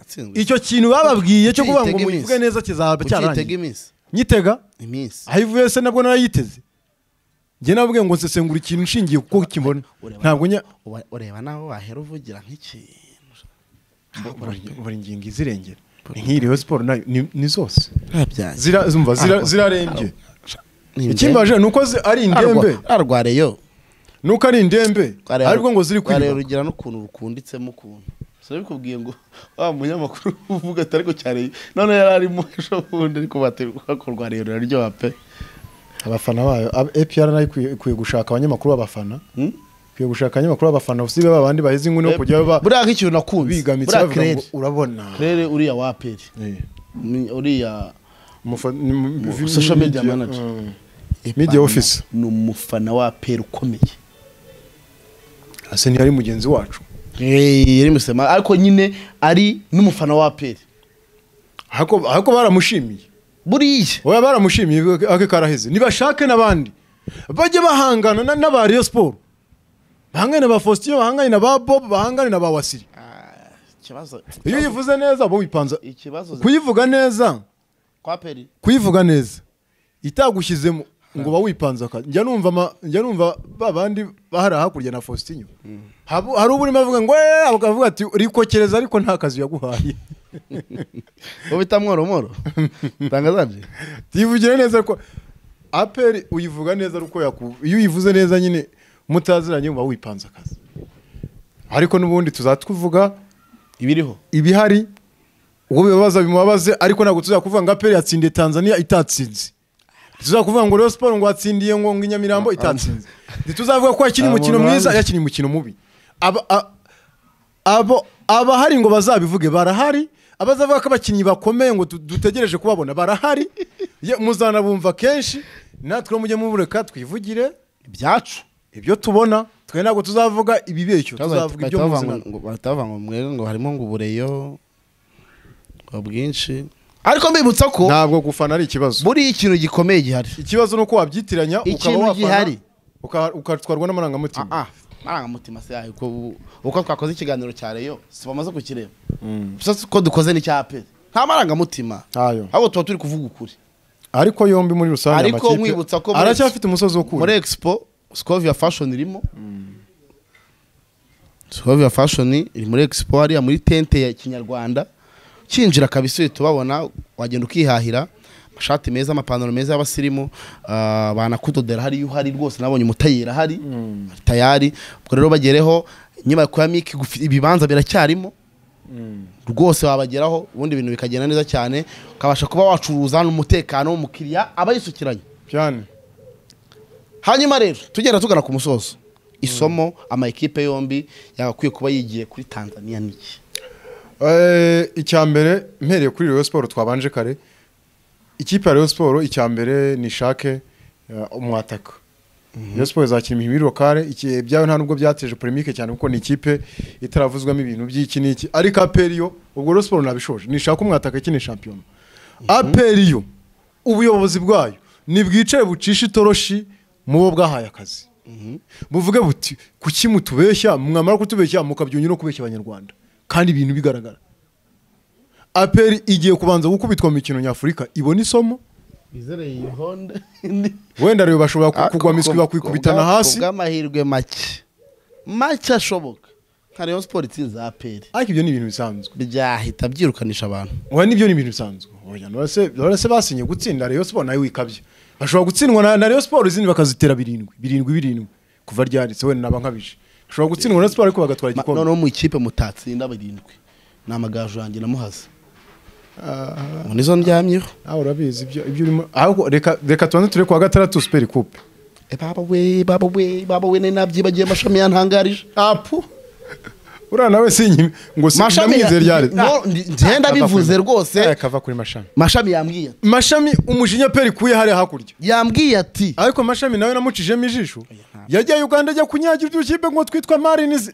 Atsinzwe icyo kintu bababwiye cyo kuvuga ngo muyivuge neza kizaba cyarangiye nyitega. Iminsi aho ivuye se nabwo narayiteze njye navuga ngo nsesengura ikintu nshingiye kuko kimbona Ureba- ntabwo ureba naho wahera uvugira nk'ikintu buri- ngingo izirengera. Nk'iyi Rayon siporo ni zose. Zirarembye. Ikimbaje ni uko ari indembe arwareyo ni uko ari indembe ariko ngo ziri kwiba rugira n'ukuntu rukunditsemo ukuntu. So bikubwiye ngo wa munyamakuru uvuga ati ariko cyane none yari arimo ejo bundi ariko bakorwa rero ruraryoha pe. Abafana bayo. APR na yo ikwiye gushaka abanyamakuru b'abafana. Hmm? ikwiye gushaka abanyamakuru b'abafana. Usibe ba bandi baheze inkuni yo kujya ba buriya nk'ikintu nakunze. bigamitse urabona. Kirere uriya wa aperi Eh, uriya social media manager. Mm. Media officer. ni umufana wa aperi ukomeye. Ase ntiyari mugenzi wacu. Eh, yari musema. Ariko nyine ari n'umufana wa ariko ariko baramushimiye. Buriya oya baramushimiye ake karaheze. Nibashake n'abandi. Bajye bahangana na- n'aba Rayon Sport bahangane na ba Faustin bahangane na ba Bob bahangane na ba Wasiri. Ah, ikibazo iyo uyivuze neza bo wipanza. ikibazo kuyivuga neza. Kuyivuga neza. Itagushyizemo ngo ba wipanze akazi njya numva ama- njya numva ba bandi bahari hakurya na Faustin. Habu- hari uburimo avuga ngo eh akavuga ati rikokereza ariko nta kazi yaguhaye. bo bita mworo mworo. Tangazaje? Tuyivugire neza ko aperi uyivuga neza ari uko yaku iyo uyivuze neza nyine mutaziranye uba wipanze akazi. Ariko n'ubundi tuzatuvuga ibiriho. ibihari uwo bibabaza bimubabaze ariko ntabwo tuzakuvuga ngo aperi yatsindiye tanzania itatsinze. Tuzakuvuga ngo Rayon Sport ngo watsindiye ngo ngo inyamirambo itatsinze. Ntituzavuga ko yakiniye Ah, umukino mu mwiza yakiniye umukino mubi. Abo abahari ngo bazabivuge barahari abazavuga ko abakinnyi bakomeye ngo dutegereje kubabona barahari. Muzanabumva kenshi. Natwe mujye mureka twivugire ibyacu ibyo tubona. Twe ntabwo tuzavuga ibibeshyo tuzavuga ibyo bavuga ngo mwere ngo harimo ngo ubureyo ngo bwinshi. Ariko mbibutsa ko ntabwo gufana ari ikibazo. buriya ikintu gikomeye gihari. Ikibazo ni uko wabyitiranya ukaba wafana ugatwarwa n'amarangamutima. Ah marangamutima se yayo uko twakoze ikiganiro cya reyo si bamaze kukireba. Gusa ko dukoze n'icya aperi nta marangamutima. Ahubwo tuba turi kuvuga ukuri. Ariko yombi muri rusange Ariko amakipe nkwibutsa ko muri- aracyafite umusozi wo muri kure expo scovia fashion irimo. Scovia fashion iri muri expo hariya muri tente ya kinyarwanda. Kinjira kabisa uhita ubabona wagenda ukihahira. Amashati meza amapantaro meza y'abasirimu ah, banakudodera hariya uhari rwose nabonye umutayeri ahari ari tayari ubwo rero bagereho inyubako ya miki ibibanza biracyarimo. Rwose wabageraho ubundi ibintu bikagenda neza cyane ukabasha kuba wacuruza hano umutekano w'umukiriya aba yisukiranye cyane. Hanyuma rero tugenda tugana ku musozo. Isomo ama ekipe yombi yagakwiye kuba yigiye kuri tanzania niki? Eh, icya mbere mpereye kuri Rayon Sport twabanje kare. Ikipe ya Rayon Sport icya mbere ni shake eh, umwataka. Rayon Sport izakina imibiri lokale iki byawe nta nubwo byateje polemique cyane kuko ni ikipe itaravuzwamo ibintu by'iki n'iki. Ariko APR yo ubwo Rayon Sport nabishoje nishaka umwataka ikine shampiyona APR yo ubuyobozi bwayo nibwicare bucisha itoroshi mu bo bwahaye akazi. Buvuge buti kuki mutubeshya? Mwamara kutubeshya mukabyunya no kubeshya abanyarwanda. Kandi ibintu bigaragara. Aperi igiye kubanza gukubitwa mu mikino nyafurika. Ibona isomo? Wenda rero bashobora ku- kugwa miswi bakwikubitana hasi? bw'amahirwe make. Make ashoboka. Nka rayon sport itsinze aperi. Ariko ibyo ni ibintu bisanzwe. Byahita byirukanisha abantu. Oya ni byo ni ibintu bisanzwe. None se basinye gutsinda Rayon Sport na yo wikabye. Bashobora gutsindwa na, Rayon Sport izindi bakazitera birindwi. Birindwi birindwi. Kuva ryanditse wenda naba nkabije. Bashobora gutsindwa na Sport ariko bagatwara igikombe. noneho mu ikipe mutatsinda barindwi ni amagaju yanjye namuhaze. Nizo ndyamyeho. nawe urabizi ibyo ibyo urimo. Ahubwo reka reka tubanze turebe kuwa gatandatu Super Coupe. Eh, baba we baba we baba we nabyibagiye amashami yantangarije. Apu uriya nawe sinyime ngo mashami ya- sinamwizeye ryari ngenda bivuze rwose. Kava kuri mashami. Mashami yambwiye ati- mashami umujinya peri ikuye hariya hakurya. Yambwiye ati ariko mashami nawe namucijemo ijisho. Yajya uganda ajya kunyagira udukipe ngo twitwa marinizi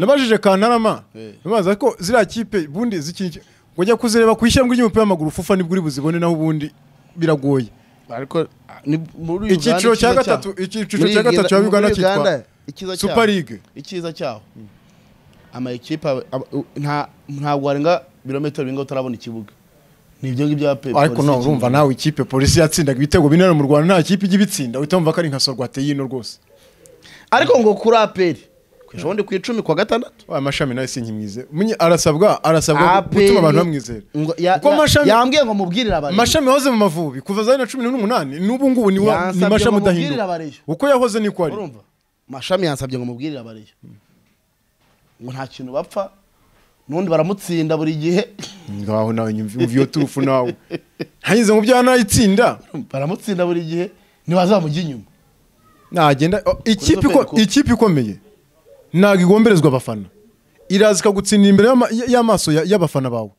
nabajije kantarama. Eh. namaze ko ziriya kipe ubundi zikini ujya kuzireba ku ishyamba ry'umupira w'amaguru fufa ni bwo uri buzibone naho ubundi biragoye. Ariko ah, ni muri Uganda icyiciro cya gatatu icyiciro cya gatatu cya uganda cyitwa super league. Icyiza cyaho. Ama ekipe aba- aba- nta ntabwo warenga birometero bingahe utarabona ikibuga. Ni ibyo ngibyo ya pe ariko polisi no y'igihugu. urumva nawe ikipe polisi yatsindaga ibitego bine mu rwanda nta kipe ijya ibitsinda. Uhita wumva ko ari nka sorwate y'ino rwose. Ariko ngo kuri aperi ejo bundi ku icumi kwa gatandatu. Wa mashami nawe sinkimwize arasabwa arasabwa APR gutuma abantu bamwizera. Kuko ya- mashami yambwiye ngo mubwirire abareyo mashami yahoze mu mavubi. Kuva za bibiri na cumi n'umunani n'ubu ngubu ni mashami udahinduka uko yahoze niko ari. Urumva? Mashami yansabye ngo mubwirire abareyo ngo nta kintu bapfa n'undi baramutsinda buri gihe. Ngaho nawe nyumva iyo turufu nawe. Ntagize ngo byanayitsinda baramutsinda buri gihe ntibazamujya inyuma. Nagenda ikipe ikomeye. Ntabwo igomberezwa abafana. Iraza ikagutsindira imbere y'ama- y'amaso ya- y'abafana bawe.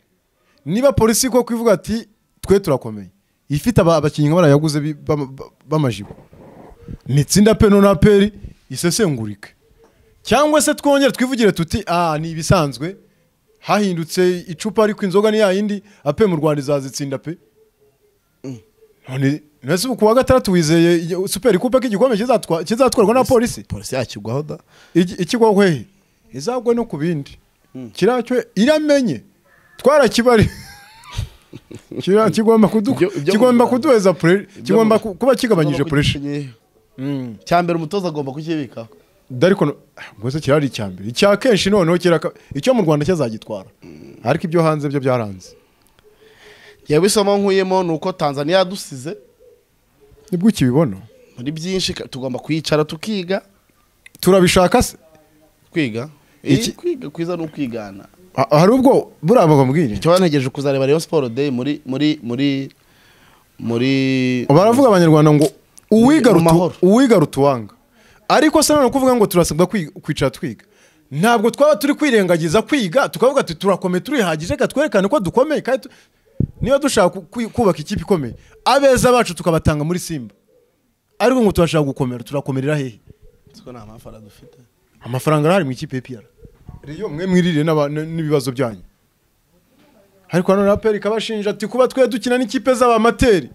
Niba polisi koko ivuga ati twe turakomeye. Ifite aba- abakinnyi barayaguze bi- bama- ba- b'amajigo nitsinda peno na peri isesengurike. Cyangwa se twongere twivugire tuti ah ni ibisanzwe. Hahindutse icupa ariko inzoga ni yayindi ape mu rwanda izazitsinda pe. None nese ubu ku wa gatandatu wizeye iyo super coupe ko igikombe kizatwa- kizatwarwa na polisi polisi? yakigwaho da. Iki- ikigwa hehe izagwe no ku bindi. Kiracyo iramenye. Twarakibari. Kigomba kigomba kuduheza pre kigomba ku- kuba kigabanyije kugikenyeho. cya mbere umutoza agomba kukibikaho ariko no- ngo se kirari icya mbere. Icya kenshi noneho icyo mu Rwanda cyazagitwara ariko ibyo hanze byo byaranze. Yewe isomo nkuyemo ni uko tanzania yadusize. Ni bwo ukibibona muri byinshi tugomba kwicara tukiga. Turabishaka se? Kwiga? Eh, kwiga kwiza ni ukwigana. Ha- hari ubwo buriya bakambwira icyo bantegereje kuzareba Rayon Sport Day muri muri muri muri baravuga abanyarwanda ngo uwiga rutuwanga. Ariko se none kuvuga ngo turasabwa kwi- kwicara twiga. Ntabwo twaba turi kwirengagiza kwiga tukavuga ati turakomeye turihagije reka twerekane ko dukomeye kandi tu- niba dushaka ku- ku- kubaka ikipe ikomeye abeza bacu tukabatanga muri simba. Ariko ngo turashaka gukomera turakomerera hehe? Amafaranga arahari mu ikipe y'ipiyara riyo mwe mwirire n'ibibazo byanyu. Ariko hano na peri ikabashinja ati kuba twe dukina n'ikipe z'abamateri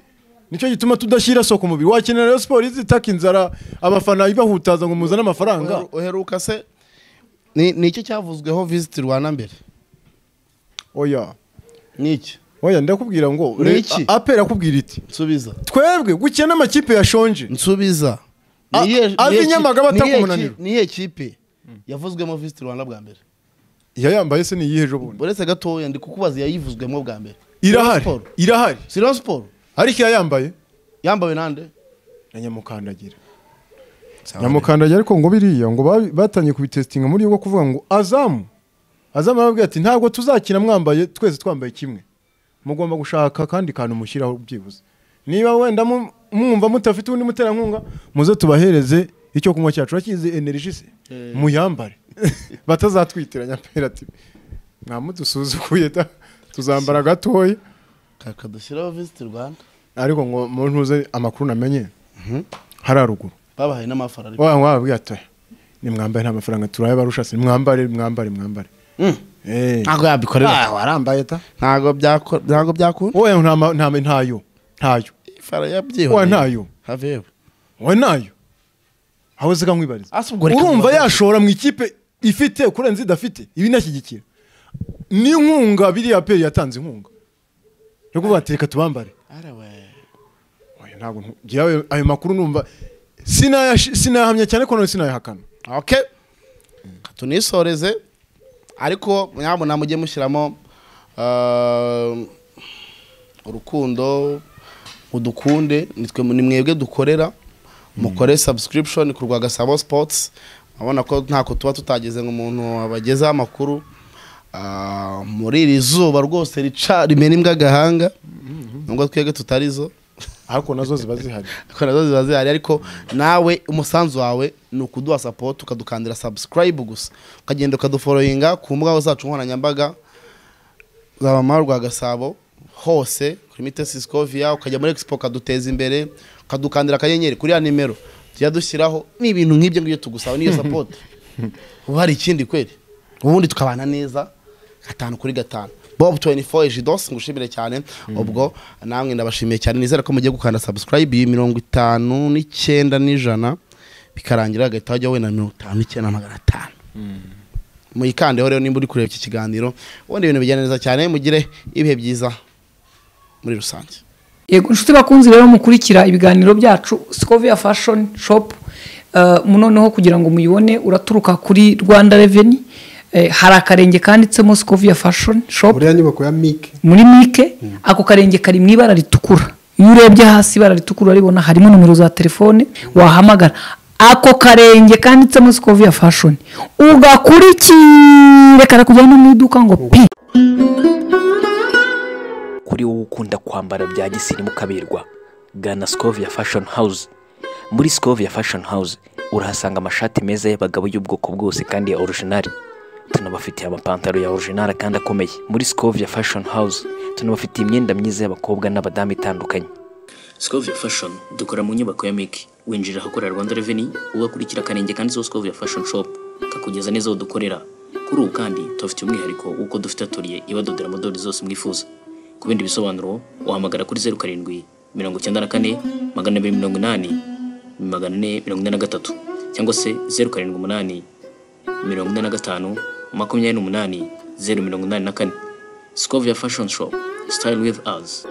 ni cyo gituma tudashyira soko mu mubiri. Wakenera rero siporo izitaka inzara abafana ibahutaza ngo muzane amafaranga? Uheru- uheruka se. Ni iki cyavuzweho visit Rwanda mbere? Oya. Ni iki? Oya ndakubwira ngo Ni re- iki? A- aperi akubwira iti nsubiza. Twebwe gukina n'amakipe yashonje nsubiza. A- Ni iyihe- ave ni iyihe ki- Nyamagabe ni iyihe atakumunaniro. ni iyihe kipe yavuzwemo visit Rwanda bwa mbere. Yayambaye se ni iyihe ejo bundi? Uretse gatoya ndi kukubaza yayivuzwemo bwa mbere. Irahari. Irahari. Si Rayon Sport. Ariko yayambaye yambawe nande? Na nyamukandagira nyamukandagira ariko ngo biriya ngo batangiye kubitesitinga muri bwo kuvuga ngo azamu. Azamu arababwira ati ntabwo tuzakina mwambaye twese twambaye kimwe. Mugomba gushaka akandi kantu mushyiraho byibuze. Niba wenda mwumva mutafite undi muterankunga muze tubahereze icyo kunywa cyacu. Urakizi energy se? Eh. muyambare. Batazatwitiranya pera ati mwamudusuzukuye tuzambara gatoya. Kaka dushyiraho visit Rwanda. Ariko ngo ntuze amakuru namenye hari haruguru. Babahaye n'amafaranga wa wababwira ati nimwambare nta mafaranga turayabarusha se. Mwambare mwambare mwambare. Mm. Ntabwo yabikorera. Ah warambaye ta. Ntabwo byakunda wowe nta ma- nta ntayo ntayo. Fara wowe yabyihoreye ntayo. Have yewe wowe ntayo. Aho zika nkwibariza ase ubwo reka urumva yashora mu ikipe ifite kurenza idafite ibi nashyigikira n'inkunga biriya peri yatanze inkunga. Yo kuvuga ati reka tubambare. Ntabwo ayo makuru numva. Sinayahamya cyane ko none sinayahakana okay tunisoreze ariko nyabona mujye mushyiramo uh, urukundo udukunde ni mwebwe dukorera mukore subscription ku rwa gasabo sports. Abona ko ntako tuba tutageze ngo umuntu abagezeho amakuru. Ah, muri iri zuba rwose rica rimena imbwa agahanga. Nubwo twebwe tutarizo. Ariko na zo ziba zihari. Ariko na zo ziba zihari. Ariko nawe umusanzu wawe ni ukuduha support ukadukandira subscribe gusa. Ukagenda ukaduforoyinga ku mbuga zacu nkoranyambaga zaba amahoro rwa gasabo hose kuri mitesi scovia ukajya muri expo ukaduteza imbere ukadukandira akanyenyeri kuri ya nimero tujya dushyiraho ni ibintu nk'ibyo ngibyo tugusaba niyo support. Ubu hari ikindi kweri? Ubundi tukabana neza gatanu kuri gatanu. Bob 24 ejidos ngushimire cyane. Ubwo namwe ndabashimiye cyane. Nizere ko mugiye gukanda subscribe mirongo itanu n'icyenda n'ijana bikarangira hagahita hajyaho wenda mirongo itanu n'icyenda na magana atanu. Muyikandeho rero nimba uri kureba iki kiganiro. Ubundi ibintu bigenda neza cyane mugire ibihe byiza muri rusange. Yego inshuti bakunzi rero mukurikira ibiganiro byacu scovia fashion shop. Uh, noneho kugira ngo muyibone uraturuka kuri rwanda reveni hari akarenge kanditsemo scovia fashion shop. Muri ya nyubako ya mike muri mike ako karenge kari mu ibara ritukura. Iyo urebye hasi ibara ritukura uraribona harimo nomero za telefone wahamagara. Ako karenge kanditsemo scovia fashion. Ugakurikire karakujyana mu iduka ngo pi. Kuri wowe ukunda kwambara bya gisirimu kaberwa gana Scovia Fashion House. Muri Scovia Fashion House urahasanga amashati meza y'abagabo y'ubwoko bwose kandi ya original. Tunabafitiye amapantaro ya original kandi akomeye. Muri Scovia Fashion House tunabafitiye imyenda myiza y'abakobwa n'abadamu itandukanye. Scovia Fashion dukora mu nyubako ya Miki winjira ahakorera Rwanda Revenue ugakurikira akarenge kanditseho Scovia Fashion Shop. Kakugeza neza aho dukorera. Kuri ubu kandi tubafitiye umwihariko w'uko dufite atoriye ibadodera modeli zose mwifuza. Ku bindi bisobanuro wahamagara kuri zeru karindwi mirongo icyenda na kane magana abiri mirongo inani magana ane mirongo ine na gatatu. Cyangwa se zeru karindwi umunani mirongo ine na gatanu makumyabiri n'umunani zeru mirongo inani na kane. Scovia Fashion Shop Style with us.